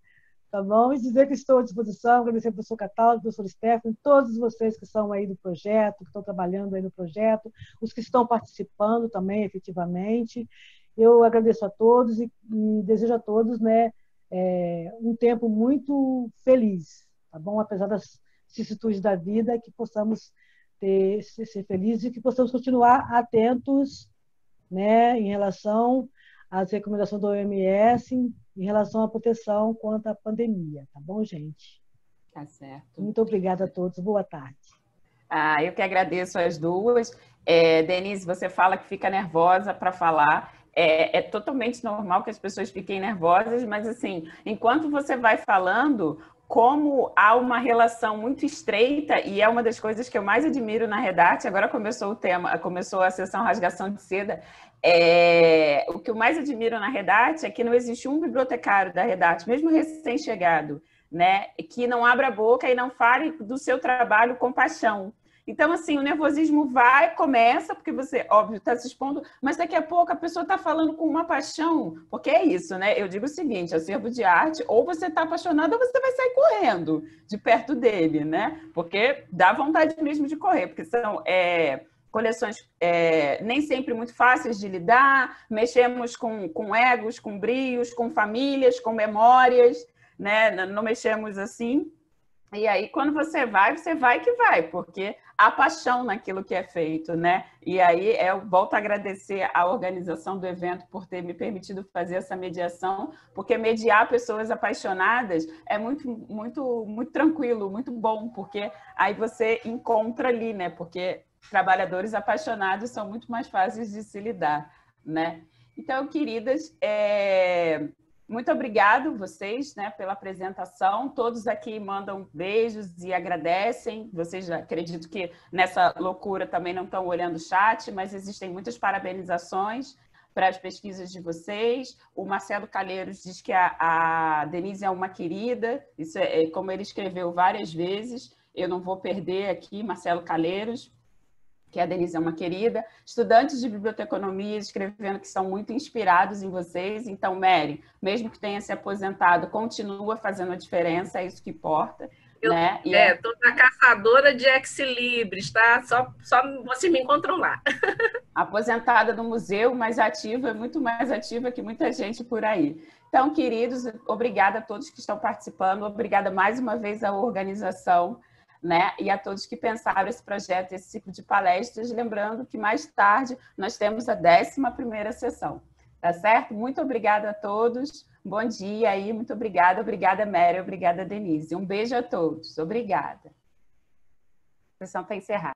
tá bom? E dizer que estou à disposição, agradecer ao professor Cataldo, ao professor Stefano, todos vocês que são aí do projeto, que estão trabalhando aí no projeto, os que estão participando também, efetivamente. Eu agradeço a todos e, e desejo a todos, né, é, um tempo muito feliz, tá bom? Apesar das vicissitudes da vida, que possamos ter, ser felizes e que possamos continuar atentos né, em relação as recomendações da OMS em relação à proteção contra a pandemia, tá bom, gente? Tá certo. Muito obrigada a todos. Boa tarde. Ah, eu que agradeço as duas. É, Denise, você fala que fica nervosa para falar. É, é, totalmente normal que as pessoas fiquem nervosas, mas assim, enquanto você vai falando, como há uma relação muito estreita, e é uma das coisas que eu mais admiro na Redarte, agora começou o tema, começou a sessão rasgação de seda, é, o que eu mais admiro na Redarte é que não existe um bibliotecário da Redarte, mesmo recém-chegado, né, que não abra a boca e não fale do seu trabalho com paixão. Então, assim, o nervosismo vai, começa, porque você, óbvio, está se expondo, mas daqui a pouco a pessoa está falando com uma paixão, porque é isso, né? Eu digo o seguinte: acervo de arte, ou você está apaixonado, ou você vai sair correndo de perto dele, né? Porque dá vontade mesmo de correr, porque são. É, coleções é, nem sempre muito fáceis de lidar, mexemos com, com egos, com brios, com famílias, com memórias, né? não mexemos assim. E aí, quando você vai, você vai que vai, porque há paixão naquilo que é feito, né? E aí eu volto a agradecer à organização do evento por ter me permitido fazer essa mediação, porque mediar pessoas apaixonadas é muito, muito, muito tranquilo, muito bom, porque aí você encontra ali, né? Porque trabalhadores apaixonados são muito mais fáceis de se lidar, né? Então, queridas, é... Muito obrigado vocês, né, pela apresentação. Todos aqui mandam beijos e agradecem. Vocês acredito que nessa loucura também não estão olhando o chat, mas existem muitas parabenizações para as pesquisas de vocês. O Marcelo Calheiros diz que a, a Denise é uma querida. Isso é, é como ele escreveu várias vezes. Eu não vou perder aqui, Marcelo Calheiros que a Denise é uma querida, estudantes de biblioteconomia escrevendo que são muito inspirados em vocês. Então, Mary, mesmo que tenha se aposentado, continua fazendo a diferença, é isso que importa. Eu, né? E é, estou é... na caçadora de ex-libris, tá? Só, só vocês me encontram lá. (laughs) Aposentada do museu, mas ativa, muito mais ativa que muita gente por aí. Então, queridos, obrigada a todos que estão participando, obrigada mais uma vez à organização né? E a todos que pensaram esse projeto, esse ciclo de palestras, lembrando que mais tarde nós temos a 11ª sessão, tá certo? Muito obrigada a todos, bom dia aí, muito obrigada, obrigada Mary, obrigada Denise, um beijo a todos, obrigada. A sessão está encerrada.